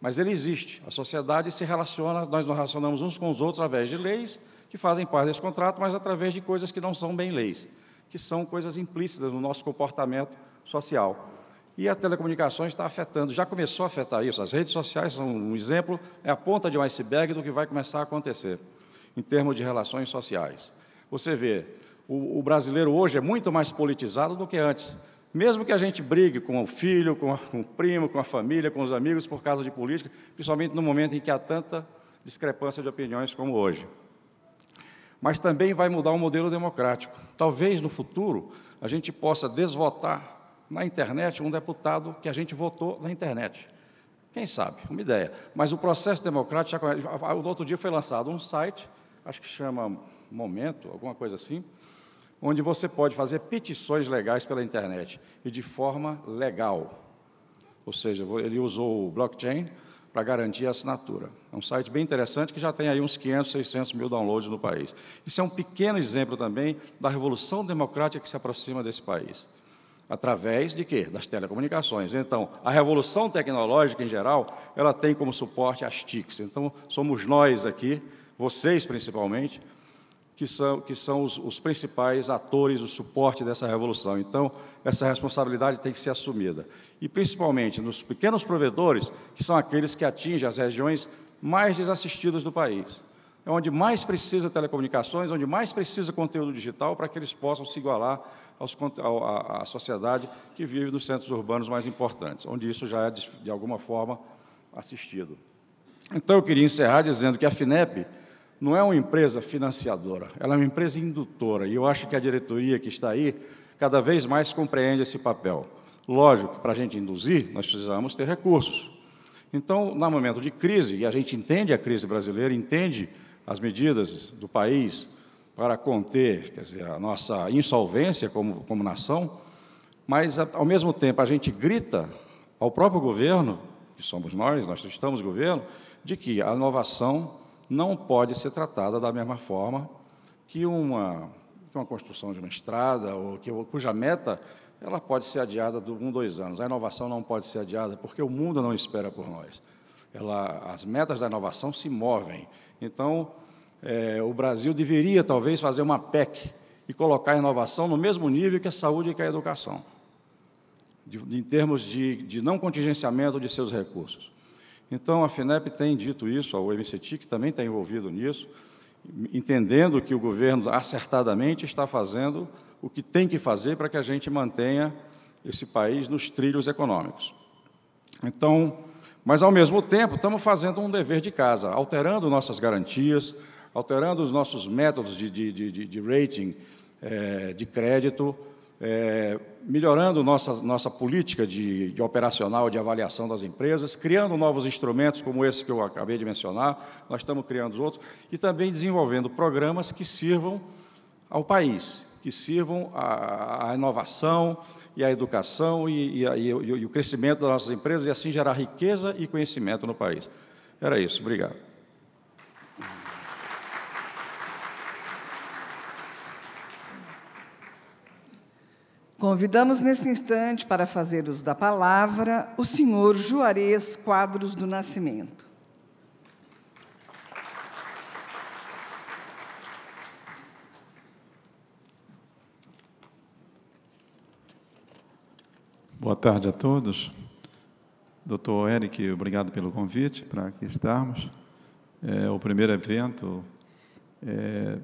mas ele existe. A sociedade se relaciona, nós nos relacionamos uns com os outros através de leis que fazem parte desse contrato, mas através de coisas que não são bem leis, que são coisas implícitas no nosso comportamento social. E a telecomunicações está afetando, já começou a afetar isso. As redes sociais são um exemplo, é a ponta de um iceberg do que vai começar a acontecer em termos de relações sociais. Você vê, o, o brasileiro hoje é muito mais politizado do que antes. Mesmo que a gente brigue com o filho, com, a, com o primo, com a família, com os amigos por causa de política, principalmente no momento em que há tanta discrepância de opiniões como hoje. Mas também vai mudar o modelo democrático. Talvez no futuro a gente possa desvotar na internet um deputado que a gente votou na internet. Quem sabe? Uma ideia. Mas o processo democrático já começa. O outro dia foi lançado um site, acho que chama Momento, alguma coisa assim, onde você pode fazer petições legais pela internet e de forma legal. Ou seja, ele usou o blockchain para garantir a assinatura. É um site bem interessante que já tem aí uns 500, 600 mil downloads no país. Isso é um pequeno exemplo também da revolução democrática que se aproxima desse país. Através de quê? Das telecomunicações. Então, a revolução tecnológica em geral, ela tem como suporte as TICs. Então, somos nós aqui, vocês principalmente, que são, que são os, os principais atores, o suporte dessa revolução. Então, essa responsabilidade tem que ser assumida. E, principalmente, nos pequenos provedores, que são aqueles que atingem as regiões mais desassistidas do país. É onde mais precisa telecomunicações, onde mais precisa conteúdo digital para que eles possam se igualar aos, à, sociedade que vive nos centros urbanos mais importantes, onde isso já é, de, alguma forma, assistido. Então, eu queria encerrar dizendo que a FINEP não é uma empresa financiadora, ela é uma empresa indutora, e eu acho que a diretoria que está aí cada vez mais compreende esse papel. Lógico que para a gente induzir, nós precisamos ter recursos. Então, no momento de crise, e a gente entende a crise brasileira, entende as medidas do país, para conter quer dizer, a nossa insolvência como, como nação, mas, ao mesmo tempo, a gente grita ao próprio governo, que somos nós, nós estamos governo, de que a inovação não pode ser tratada da mesma forma que uma, que uma construção de uma estrada, ou que, cuja meta ela pode ser adiada de um, dois anos. A inovação não pode ser adiada porque o mundo não espera por nós. Ela, as metas da inovação se movem. Então, é, o Brasil deveria talvez fazer uma PEC e colocar a inovação no mesmo nível que a saúde e que a educação, de, em termos de, de não contingenciamento de seus recursos. Então, a FINEP tem dito isso, a OMCTIC também está envolvido nisso, entendendo que o governo acertadamente está fazendo o que tem que fazer para que a gente mantenha esse país nos trilhos econômicos. Então, mas ao mesmo tempo estamos fazendo um dever de casa, alterando nossas garantias, alterando os nossos métodos de, de, de, de rating é, de crédito, é, melhorando nossa, nossa política de, de operacional de avaliação das empresas, criando novos instrumentos como esse que eu acabei de mencionar, nós estamos criando outros, e também desenvolvendo programas que sirvam ao país, que sirvam à, inovação e à educação e, e, e, e o crescimento das nossas empresas, e assim gerar riqueza e conhecimento no país. Era isso, obrigado. Convidamos nesse instante para fazer uso da palavra o senhor Juarez Quadros do Nascimento. Boa tarde a todos. Doutor Eric, obrigado pelo convite para aqui estarmos. É o primeiro evento é,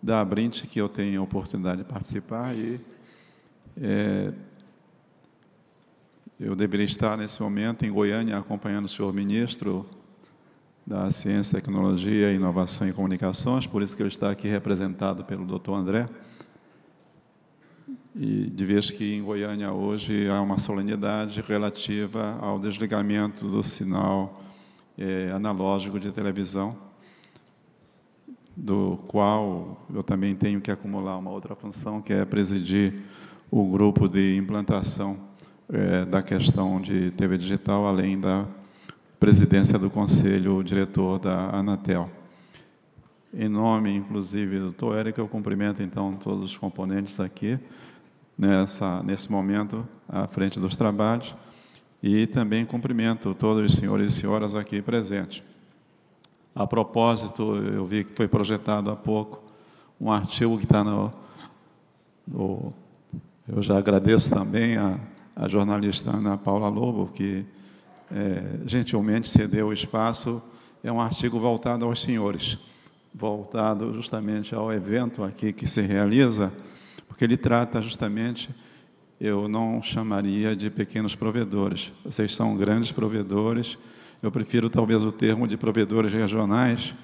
da Abrint que eu tenho a oportunidade de participar e é, eu deveria estar nesse momento em Goiânia acompanhando o senhor ministro da Ciência, Tecnologia, Inovação e Comunicações, por isso que eu estou aqui representado pelo doutor André. E de vez que em Goiânia hoje há uma solenidade relativa ao desligamento do sinal é, analógico de televisão, do qual eu também tenho que acumular uma outra função, que é presidir o grupo de implantação é, da questão de TV digital, além da presidência do conselho diretor da Anatel. Em nome, inclusive, do doutor Eric, eu cumprimento, então, todos os componentes aqui, nessa, nesse momento, à frente dos trabalhos, e também cumprimento todos os senhores e senhoras aqui presentes. A propósito, eu vi que foi projetado há pouco um artigo que está no, no eu já agradeço também a, a jornalista Ana Paula Lobo, que é, gentilmente cedeu o espaço. É um artigo voltado aos senhores, voltado justamente ao evento aqui que se realiza, porque ele trata justamente, eu não chamaria de pequenos provedores, vocês são grandes provedores, eu prefiro talvez o termo de provedores regionais,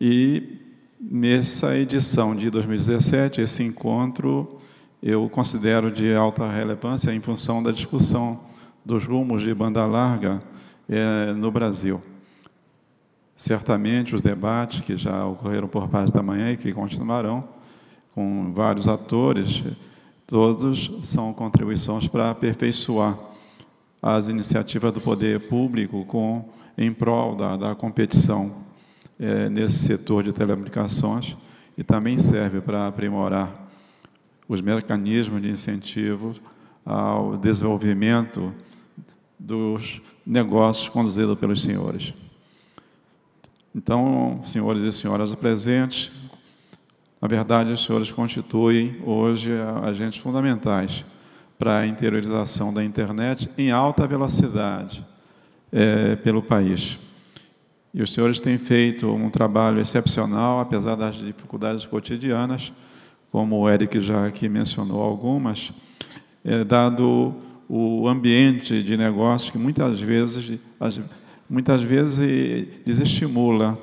e nessa edição de 2017, esse encontro eu considero de alta relevância em função da discussão dos rumos de banda larga é, no Brasil. Certamente os debates que já ocorreram por parte da manhã e que continuarão, com vários atores, todos são contribuições para aperfeiçoar as iniciativas do poder público com, em prol da, da competição é, nesse setor de telecomunicações e também serve para aprimorar os mecanismos de incentivo ao desenvolvimento dos negócios conduzidos pelos senhores. Então, senhores e senhoras presentes, na verdade, os senhores constituem hoje agentes fundamentais para a interiorização da internet em alta velocidade é, pelo país. E os senhores têm feito um trabalho excepcional, apesar das dificuldades cotidianas, como o Eric já aqui mencionou algumas, é, dado o ambiente de negócio que muitas vezes, muitas vezes desestimula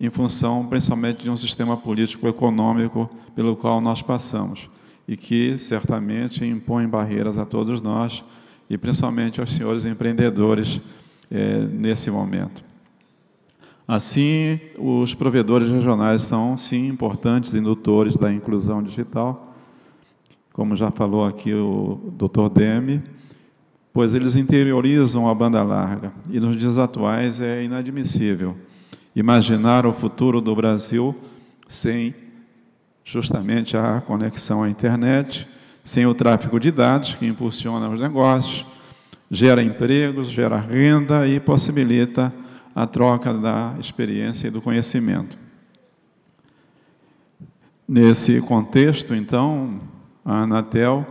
em função principalmente de um sistema político-econômico pelo qual nós passamos e que certamente impõe barreiras a todos nós e principalmente aos senhores empreendedores é, nesse momento. Assim, os provedores regionais são, sim, importantes indutores da inclusão digital, como já falou aqui o Dr. Demi, pois eles interiorizam a banda larga e nos dias atuais é inadmissível imaginar o futuro do Brasil sem justamente a conexão à internet, sem o tráfego de dados que impulsiona os negócios, gera empregos, gera renda e possibilita a troca da experiência e do conhecimento. Nesse contexto, então, a Anatel,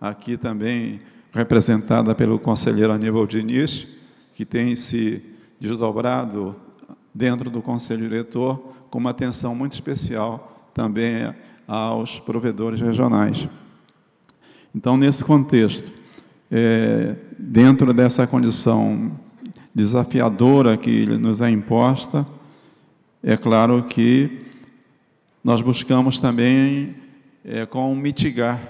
aqui também representada pelo conselheiro Aníbal Diniz, que tem se desdobrado dentro do Conselho Diretor, com uma atenção muito especial também aos provedores regionais. Então, nesse contexto, é, dentro dessa condição desafiadora que nos é imposta, é claro que nós buscamos também é, como mitigar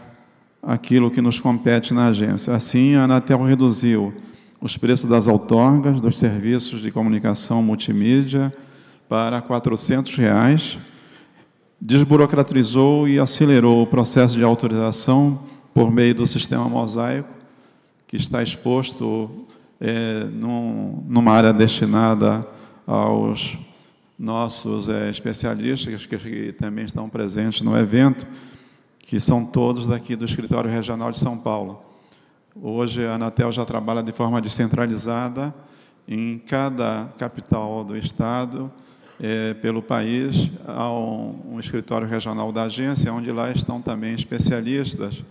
aquilo que nos compete na agência. Assim, a Anatel reduziu os preços das outorgas, dos serviços de comunicação multimídia, para 400 reais, desburocratizou e acelerou o processo de autorização por meio do sistema mosaico, que está exposto é, num, numa área destinada aos nossos é, especialistas, que, que também estão presentes no evento, que são todos daqui do Escritório Regional de São Paulo. Hoje a Anatel já trabalha de forma descentralizada em cada capital do Estado, é, pelo país, há um, um, escritório regional da agência, onde lá estão também especialistas,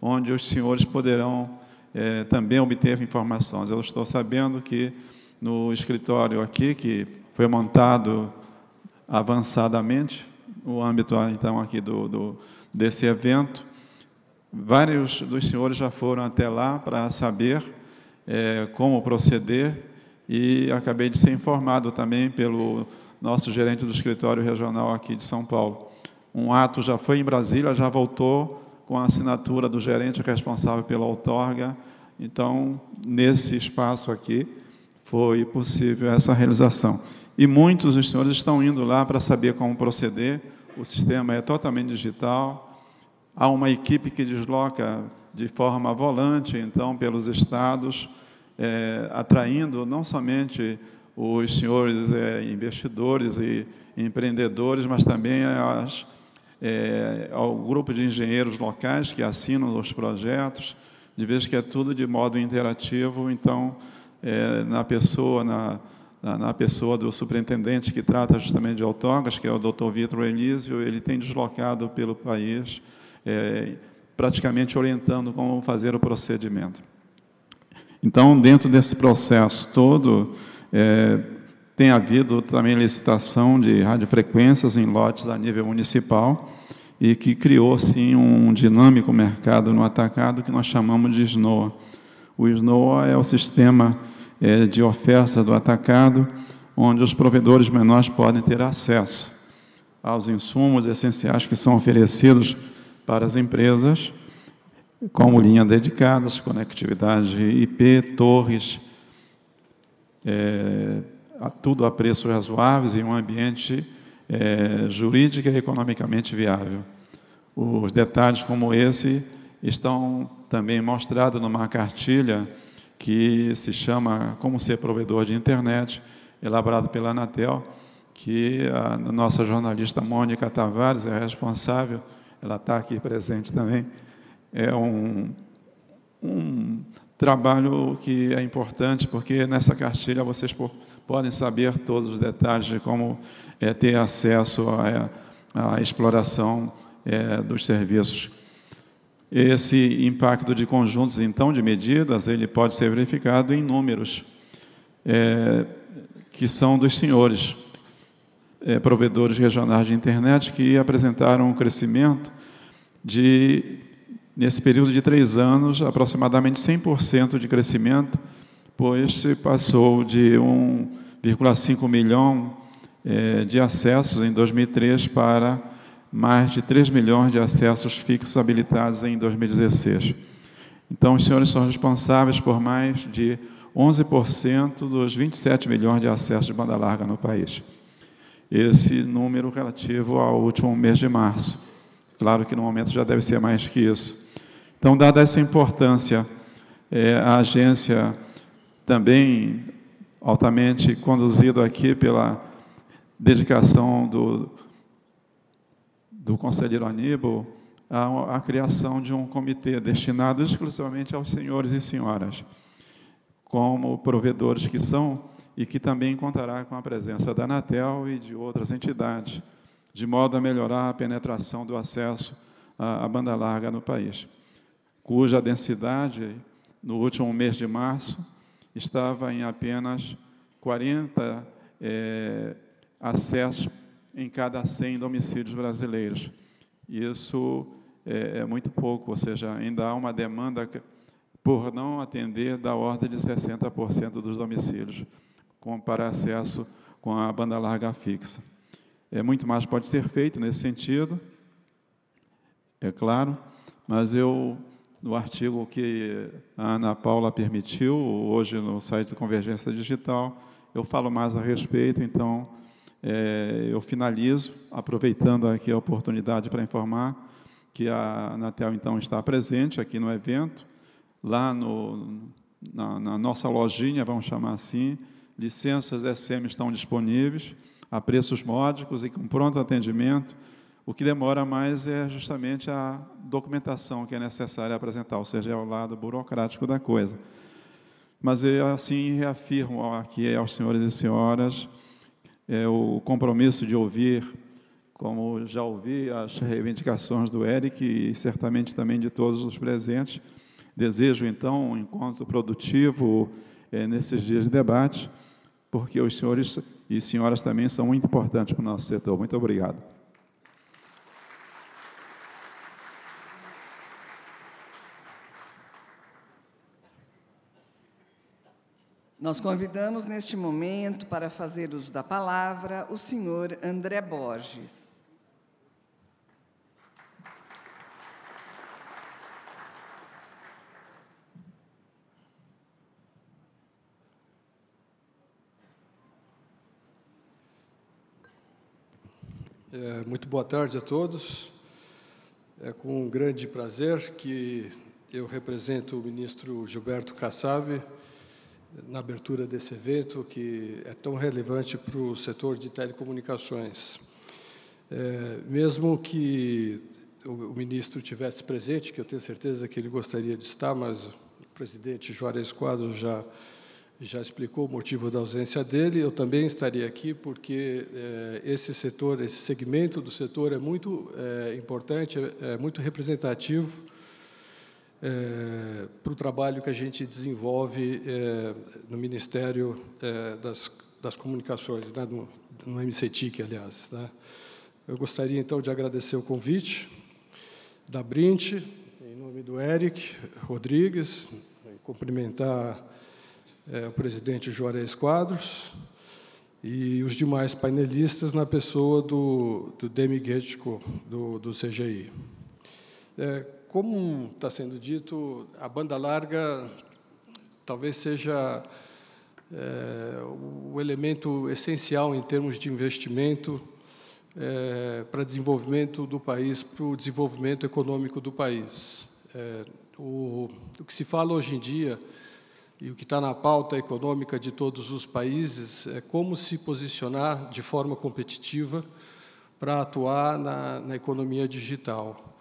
onde os senhores poderão é, também obter informações. Eu estou sabendo que no escritório aqui, que foi montado avançadamente, no âmbito então aqui do, do desse evento, vários dos senhores já foram até lá para saber é, como proceder e acabei de ser informado também pelo nosso gerente do escritório regional aqui de São Paulo. Um ato já foi em Brasília, já voltou com a assinatura do gerente responsável pela outorga. Então, nesse espaço aqui, foi possível essa realização. E muitos dos senhores estão indo lá para saber como proceder. O sistema é totalmente digital. Há uma equipe que desloca de forma volante, então, pelos estados, é, atraindo não somente os senhores é, investidores e empreendedores, mas também as, é, ao grupo de engenheiros locais que assinam os projetos, de vez que é tudo de modo interativo, então, é, na pessoa, na, na, pessoa do superintendente que trata justamente de autógrafos, que é o doutor Vitor Elísio, ele tem deslocado pelo país, é, praticamente orientando como fazer o procedimento. Então, dentro desse processo todo, é, tem havido também licitação de radiofrequências em lotes a nível municipal e que criou, sim, um dinâmico mercado no atacado que nós chamamos de SNOA. O SNOA é o sistema é, de oferta do atacado, onde os provedores menores podem ter acesso aos insumos essenciais que são oferecidos para as empresas, como linha dedicadas, conectividade IP, torres, é, a tudo a preços razoáveis em um ambiente é, jurídico e economicamente viável. Os detalhes como esse estão também mostrados numa cartilha que se chama Como Ser Provedor de Internet, elaborado pela Anatel, que a nossa jornalista Mônica Tavares é responsável, ela está aqui presente também, é um, um Trabalho que é importante porque nessa cartilha vocês podem saber todos os detalhes de como é, ter acesso à, exploração é, dos serviços. Esse impacto de conjuntos, então, de medidas, ele pode ser verificado em números é, que são dos senhores é, provedores regionais de internet que apresentaram um crescimento de nesse período de três anos, aproximadamente 100% de crescimento, pois se passou de 1,5 milhão é, de acessos em 2003 para mais de 3 milhões de acessos fixos habilitados em 2016. Então, os senhores são responsáveis por mais de 11% dos 27 milhões de acessos de banda larga no país. Esse número relativo ao último mês de março. Claro que no momento já deve ser mais que isso. Então, dada essa importância, é, a agência também altamente conduzida aqui pela dedicação do, do conselheiro Aníbal, a, a criação de um comitê destinado exclusivamente aos senhores e senhoras, como provedores que são, e que também contará com a presença da Anatel e de outras entidades, de modo a melhorar a penetração do acesso à, à banda larga no país cuja densidade, no último mês de março, estava em apenas 40 é, acessos em cada 100 domicílios brasileiros. Isso é, é muito pouco, ou seja, ainda há uma demanda por não atender da ordem de 60% dos domicílios com, para acesso com a banda larga fixa. É, muito mais pode ser feito nesse sentido, é claro, mas eu, no artigo que a Ana Paula permitiu, hoje no site do Convergência Digital, eu falo mais a respeito, então é, eu finalizo, aproveitando aqui a oportunidade para informar que a Anatel, então, está presente aqui no evento, lá no, na, na nossa lojinha, vamos chamar assim, licenças SM estão disponíveis, a preços módicos e com pronto atendimento. O que demora mais é justamente a documentação que é necessária apresentar, ou seja, é o lado burocrático da coisa. Mas eu, assim, reafirmo aqui aos senhores e senhoras é, o compromisso de ouvir, como já ouvi, as reivindicações do Eric e certamente também de todos os presentes. Desejo, então, um encontro produtivo é, nesses dias de debate porque os senhores e senhoras também são muito importantes para o nosso setor. Muito obrigado. Nós convidamos neste momento para fazer uso da palavra o senhor André Borges. É, muito boa tarde a todos. É com um grande prazer que eu represento o ministro Gilberto Kassab na abertura desse evento que é tão relevante para o setor de telecomunicações. É, mesmo que o, ministro tivesse presente, que eu tenho certeza que ele gostaria de estar, mas o presidente Juarez Quadros já já explicou o motivo da ausência dele. Eu também estaria aqui porque é, esse setor, esse segmento do setor é muito é, importante, é, é muito representativo é, para o trabalho que a gente desenvolve é, no Ministério das, das Comunicações, né, no, no MCTIC, aliás. Né. Eu gostaria, então, de agradecer o convite da Brint, em nome do Eric Rodrigues, cumprimentar é, o presidente Juarez Quadros e os demais painelistas na pessoa do, do Demi Getko, do, do CGI. É, como está sendo dito, a banda larga talvez seja é, o elemento essencial em termos de investimento é, para desenvolvimento do país, para o desenvolvimento econômico do país. É, o, o que se fala hoje em dia e o que está na pauta econômica de todos os países é como se posicionar de forma competitiva para atuar na, na economia digital.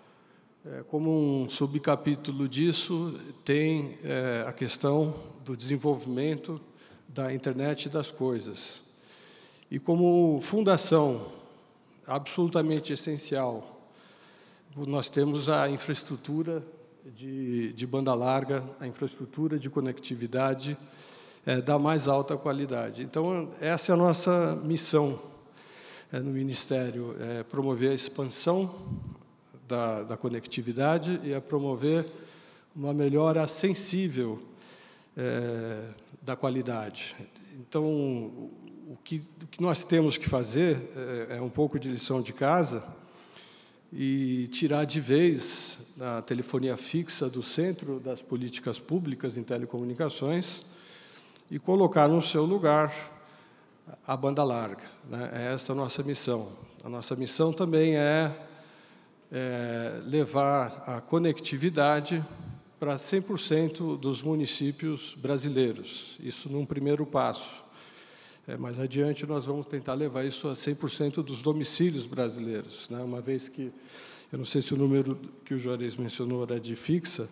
É, como um subcapítulo disso, tem é, a questão do desenvolvimento da internet das coisas. E como fundação absolutamente essencial, nós temos a infraestrutura de, de banda larga, a infraestrutura de conectividade é, da mais alta qualidade. Então, essa é a nossa missão é, no Ministério, é promover a expansão da, da conectividade e a promover uma melhora sensível é, da qualidade. Então, o que, o que, nós temos que fazer é, é um pouco de lição de casa, e tirar de vez a telefonia fixa do centro das políticas públicas em telecomunicações e colocar no seu lugar a banda larga. Né? É essa a nossa missão. A nossa missão também é, é levar a conectividade para 100% dos municípios brasileiros. Isso num primeiro passo. É, mais adiante, nós vamos tentar levar isso a 100% dos domicílios brasileiros, né? uma vez que, eu não sei se o número que o Juarez mencionou era de fixa,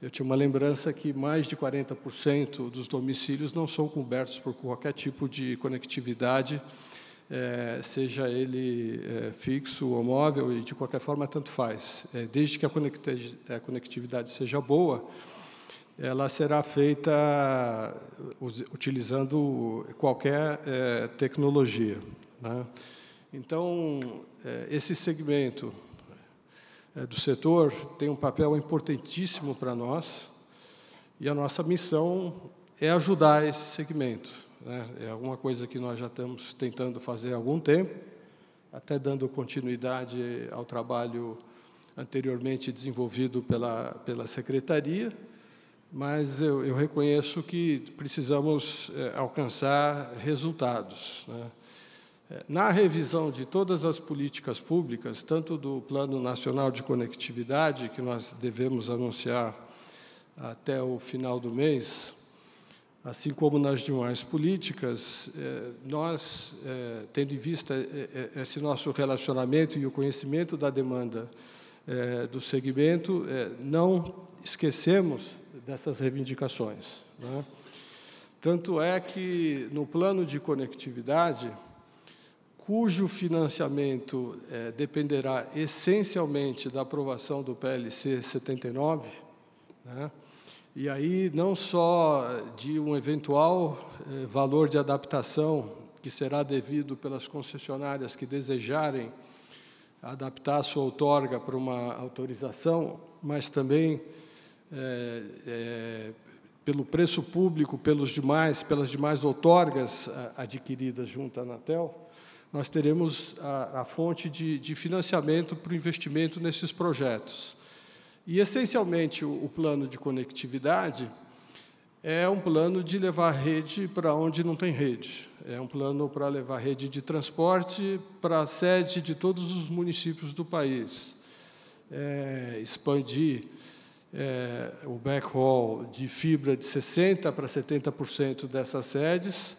eu tinha uma lembrança que mais de 40% dos domicílios não são cobertos por qualquer tipo de conectividade, é, seja ele é, fixo ou móvel, e de qualquer forma tanto faz. É, desde que a conectividade seja boa, ela será feita utilizando qualquer é, tecnologia. Né? Então, é, esse segmento é, do setor tem um papel importantíssimo para nós e a nossa missão é ajudar esse segmento. Né? É alguma coisa que nós já estamos tentando fazer há algum tempo, até dando continuidade ao trabalho anteriormente desenvolvido pela, pela Secretaria, mas eu, eu reconheço que precisamos é, alcançar resultados. Né? É, na revisão de todas as políticas públicas, tanto do Plano Nacional de Conectividade, que nós devemos anunciar até o final do mês, assim como nas demais políticas, é, nós, tendo em vista esse nosso relacionamento e o conhecimento da demanda do segmento, não esquecemos dessas reivindicações. Né? Tanto é que, no plano de conectividade, cujo financiamento dependerá essencialmente da aprovação do PLC 79, né? E aí não só de um eventual é, valor de adaptação que será devido pelas concessionárias que desejarem adaptar a sua outorga para uma autorização, mas também é, é, pelo preço público, pelos demais, pelas demais outorgas adquiridas junto à Anatel, nós teremos a, a fonte de, de, financiamento para o investimento nesses projetos. E, essencialmente, o, plano de conectividade é um plano de levar rede para onde não tem rede. É um plano para levar rede de transporte para a sede de todos os municípios do país. É, expandir é, o backhaul de fibra de 60% para 70% dessas sedes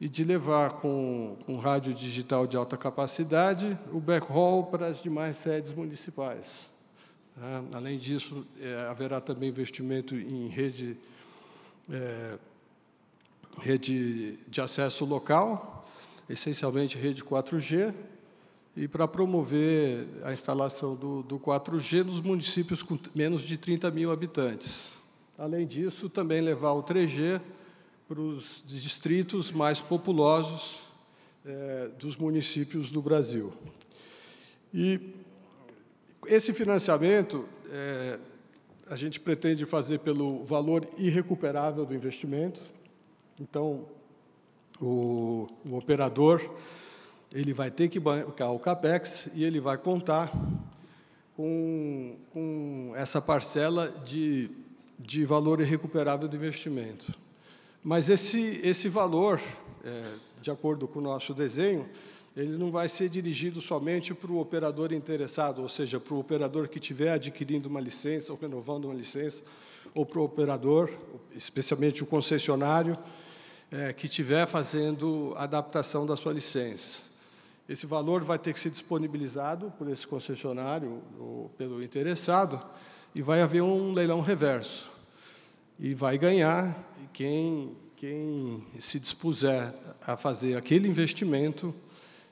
e de levar com, com rádio digital de alta capacidade o backhaul para as demais sedes municipais. Tá? Além disso, é, haverá também investimento em rede, é, rede de acesso local, essencialmente rede 4G, e para promover a instalação do, do 4G nos municípios com menos de 30 mil habitantes. Além disso, também levar o 3G para os distritos mais populosos é, dos municípios do Brasil. E esse financiamento é, a gente pretende fazer pelo valor irrecuperável do investimento. Então, o, o operador ele vai ter que bancar o CAPEX e ele vai contar com, com essa parcela de, de valor irrecuperável do investimento. Mas esse, esse valor, é, de acordo com o nosso desenho, ele não vai ser dirigido somente para o operador interessado, ou seja, para o operador que estiver adquirindo uma licença ou renovando uma licença, ou para o operador, especialmente o concessionário, é, que estiver fazendo adaptação da sua licença. Esse valor vai ter que ser disponibilizado por esse concessionário ou pelo interessado e vai haver um leilão reverso. E vai ganhar quem, quem se dispuser a fazer aquele investimento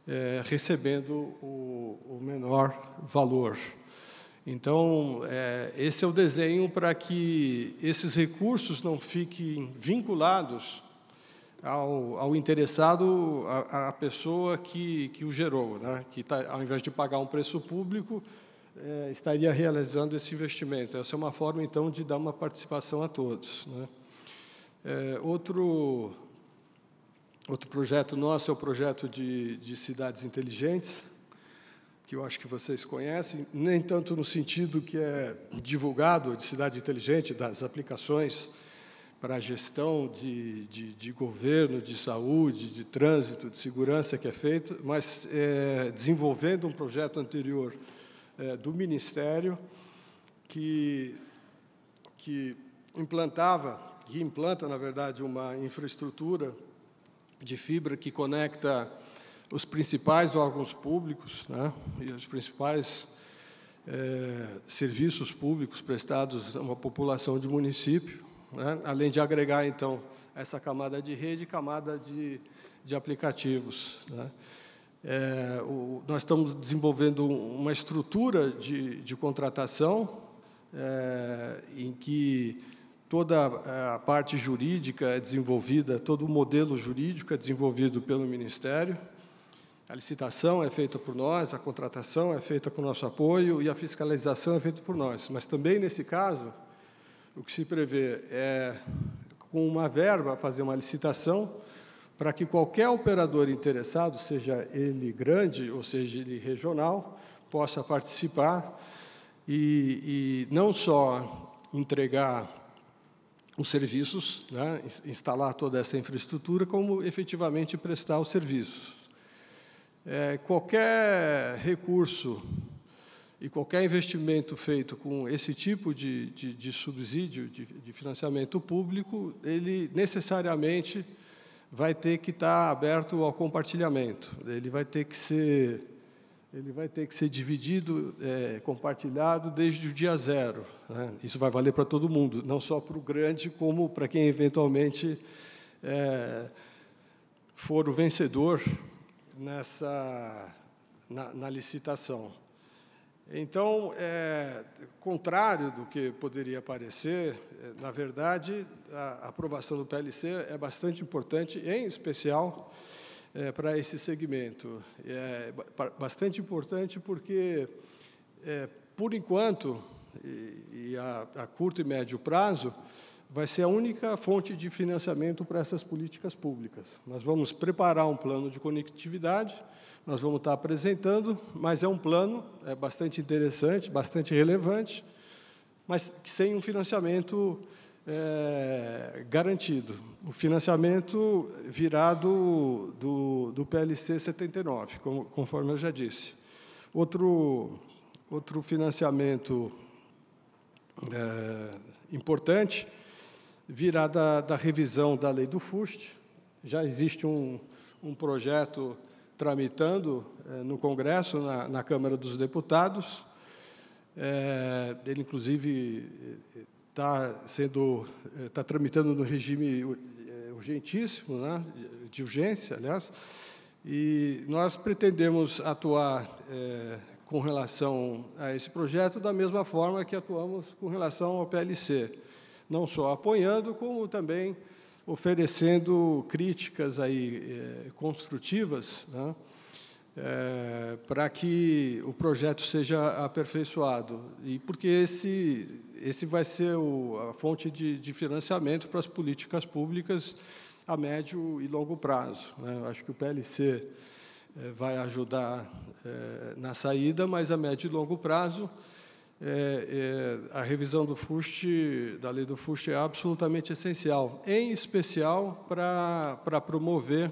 é, recebendo o, o, menor valor. Então, é, esse é o desenho para que esses recursos não fiquem vinculados ao, ao interessado, a, pessoa que, que o gerou, né? que tá, ao invés de pagar um preço público, é, estaria realizando esse investimento. Essa é uma forma, então, de dar uma participação a todos. Né? É, outro, outro projeto nosso é o projeto de, de cidades inteligentes, que eu acho que vocês conhecem, nem tanto no sentido que é divulgado de cidade inteligente, das aplicações para a gestão de, de, de, governo, de saúde, de trânsito, de segurança que é feito, mas é, desenvolvendo um projeto anterior é, do Ministério que, que implantava, que implanta, na verdade, uma infraestrutura de fibra que conecta os principais órgãos públicos né, e os principais é, serviços públicos prestados a uma população de município, né? além de agregar, então, essa camada de rede e camada de, de aplicativos. Né? É, o, nós estamos desenvolvendo uma estrutura de, de contratação é, em que toda a parte jurídica é desenvolvida, todo o modelo jurídico é desenvolvido pelo Ministério. A licitação é feita por nós, a contratação é feita com nosso apoio e a fiscalização é feita por nós. Mas também, nesse caso, o que se prevê é, com uma verba, fazer uma licitação para que qualquer operador interessado, seja ele grande ou seja ele regional, possa participar e, e não só entregar os serviços, né, instalar toda essa infraestrutura, como efetivamente prestar os serviços. É, qualquer recurso e qualquer investimento feito com esse tipo de, de, de subsídio, de, de, financiamento público, ele necessariamente vai ter que estar aberto ao compartilhamento. Ele vai ter que ser ele vai ter que ser dividido, é, compartilhado desde o dia zero. Né? Isso vai valer para todo mundo, não só para o grande, como para quem eventualmente é, for o vencedor nessa na, na licitação. Então, é, contrário do que poderia parecer, é, na verdade, a aprovação do PLC é bastante importante, em especial é, para esse segmento. É bastante importante porque, é, por enquanto, e, e a, a curto e médio prazo, vai ser a única fonte de financiamento para essas políticas públicas. Nós vamos preparar um plano de conectividade, nós vamos estar apresentando, mas é um plano é bastante interessante, bastante relevante, mas sem um financiamento é, garantido. O financiamento virá do, do, do PLC 79, como, conforme eu já disse. Outro, outro financiamento é, importante virá da, da, revisão da lei do FUST. Já existe um, um projeto tramitando é, no Congresso, na, na, Câmara dos Deputados. É, ele, inclusive, está sendo está tramitando no regime é, urgentíssimo, né, de urgência, aliás, e nós pretendemos atuar é, com relação a esse projeto da mesma forma que atuamos com relação ao PLC, não só apoiando, como também oferecendo críticas aí é, construtivas, né, é, para que o projeto seja aperfeiçoado. E porque esse esse vai ser o, a fonte de, de, financiamento para as políticas públicas a médio e longo prazo. Né? Acho que o PLC é, vai ajudar é, na saída, mas a médio e longo prazo é, a revisão do FUST, da lei do FUST, é absolutamente essencial, em especial para, para promover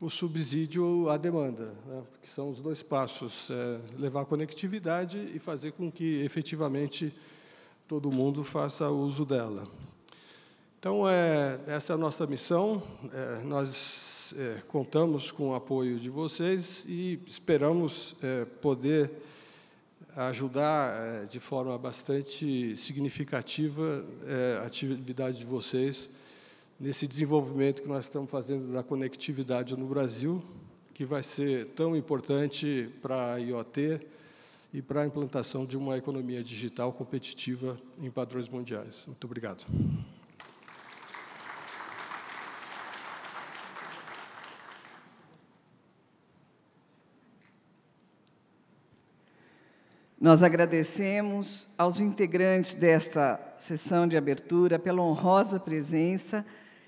o subsídio à demanda, né? que são os dois passos, levar a conectividade e fazer com que efetivamente todo mundo faça uso dela. Então, é, essa é a nossa missão. É, nós é, contamos com o apoio de vocês e esperamos é, poder ajudar é, de forma bastante significativa é, a atividade de vocês nesse desenvolvimento que nós estamos fazendo da conectividade no Brasil, que vai ser tão importante para a IoT, e para a implantação de uma economia digital competitiva em padrões mundiais. Muito obrigado. Nós agradecemos aos integrantes desta sessão de abertura pela honrosa presença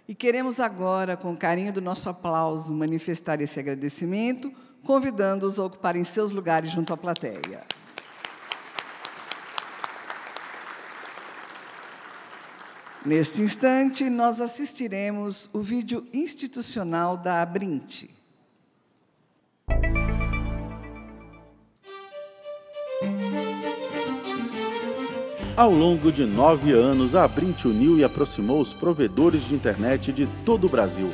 e queremos agora, com carinho do nosso aplauso, manifestar esse agradecimento convidando-os a ocuparem seus lugares junto à plateia. Neste instante, nós assistiremos o vídeo institucional da Abrinte. Ao longo de nove anos, a Abrinte uniu e aproximou os provedores de internet de todo o Brasil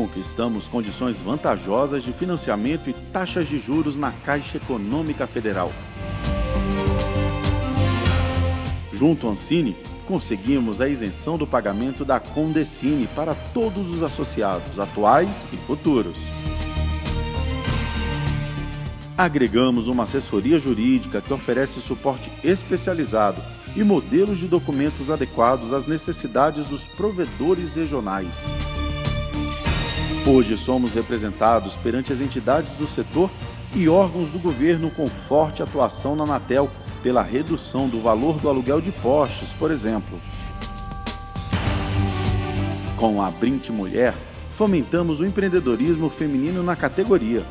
conquistamos condições vantajosas de financiamento e taxas de juros na Caixa Econômica Federal. Junto ao Ancine, conseguimos a isenção do pagamento da Condecine para todos os associados, atuais e futuros. Agregamos uma assessoria jurídica que oferece suporte especializado e modelos de documentos adequados às necessidades dos provedores regionais. Hoje somos representados perante as entidades do setor e órgãos do governo com forte atuação na Anatel pela redução do valor do aluguel de postes, por exemplo. Com a Brint Mulher, fomentamos o empreendedorismo feminino na categoria.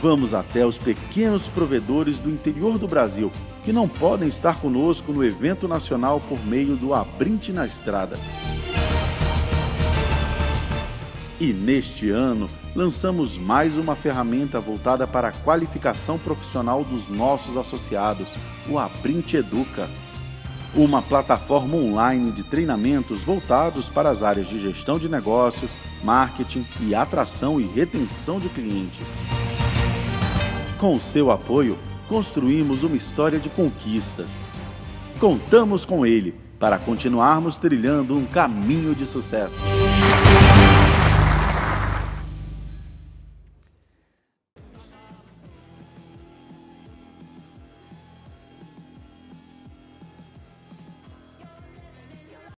Vamos até os pequenos provedores do interior do Brasil que não podem estar conosco no evento nacional por meio do Abrinte na Estrada. E neste ano, lançamos mais uma ferramenta voltada para a qualificação profissional dos nossos associados, o Abrinte Educa. Uma plataforma online de treinamentos voltados para as áreas de gestão de negócios, marketing e atração e retenção de clientes. Com o seu apoio, construímos uma história de conquistas. Contamos com ele para continuarmos trilhando um caminho de sucesso.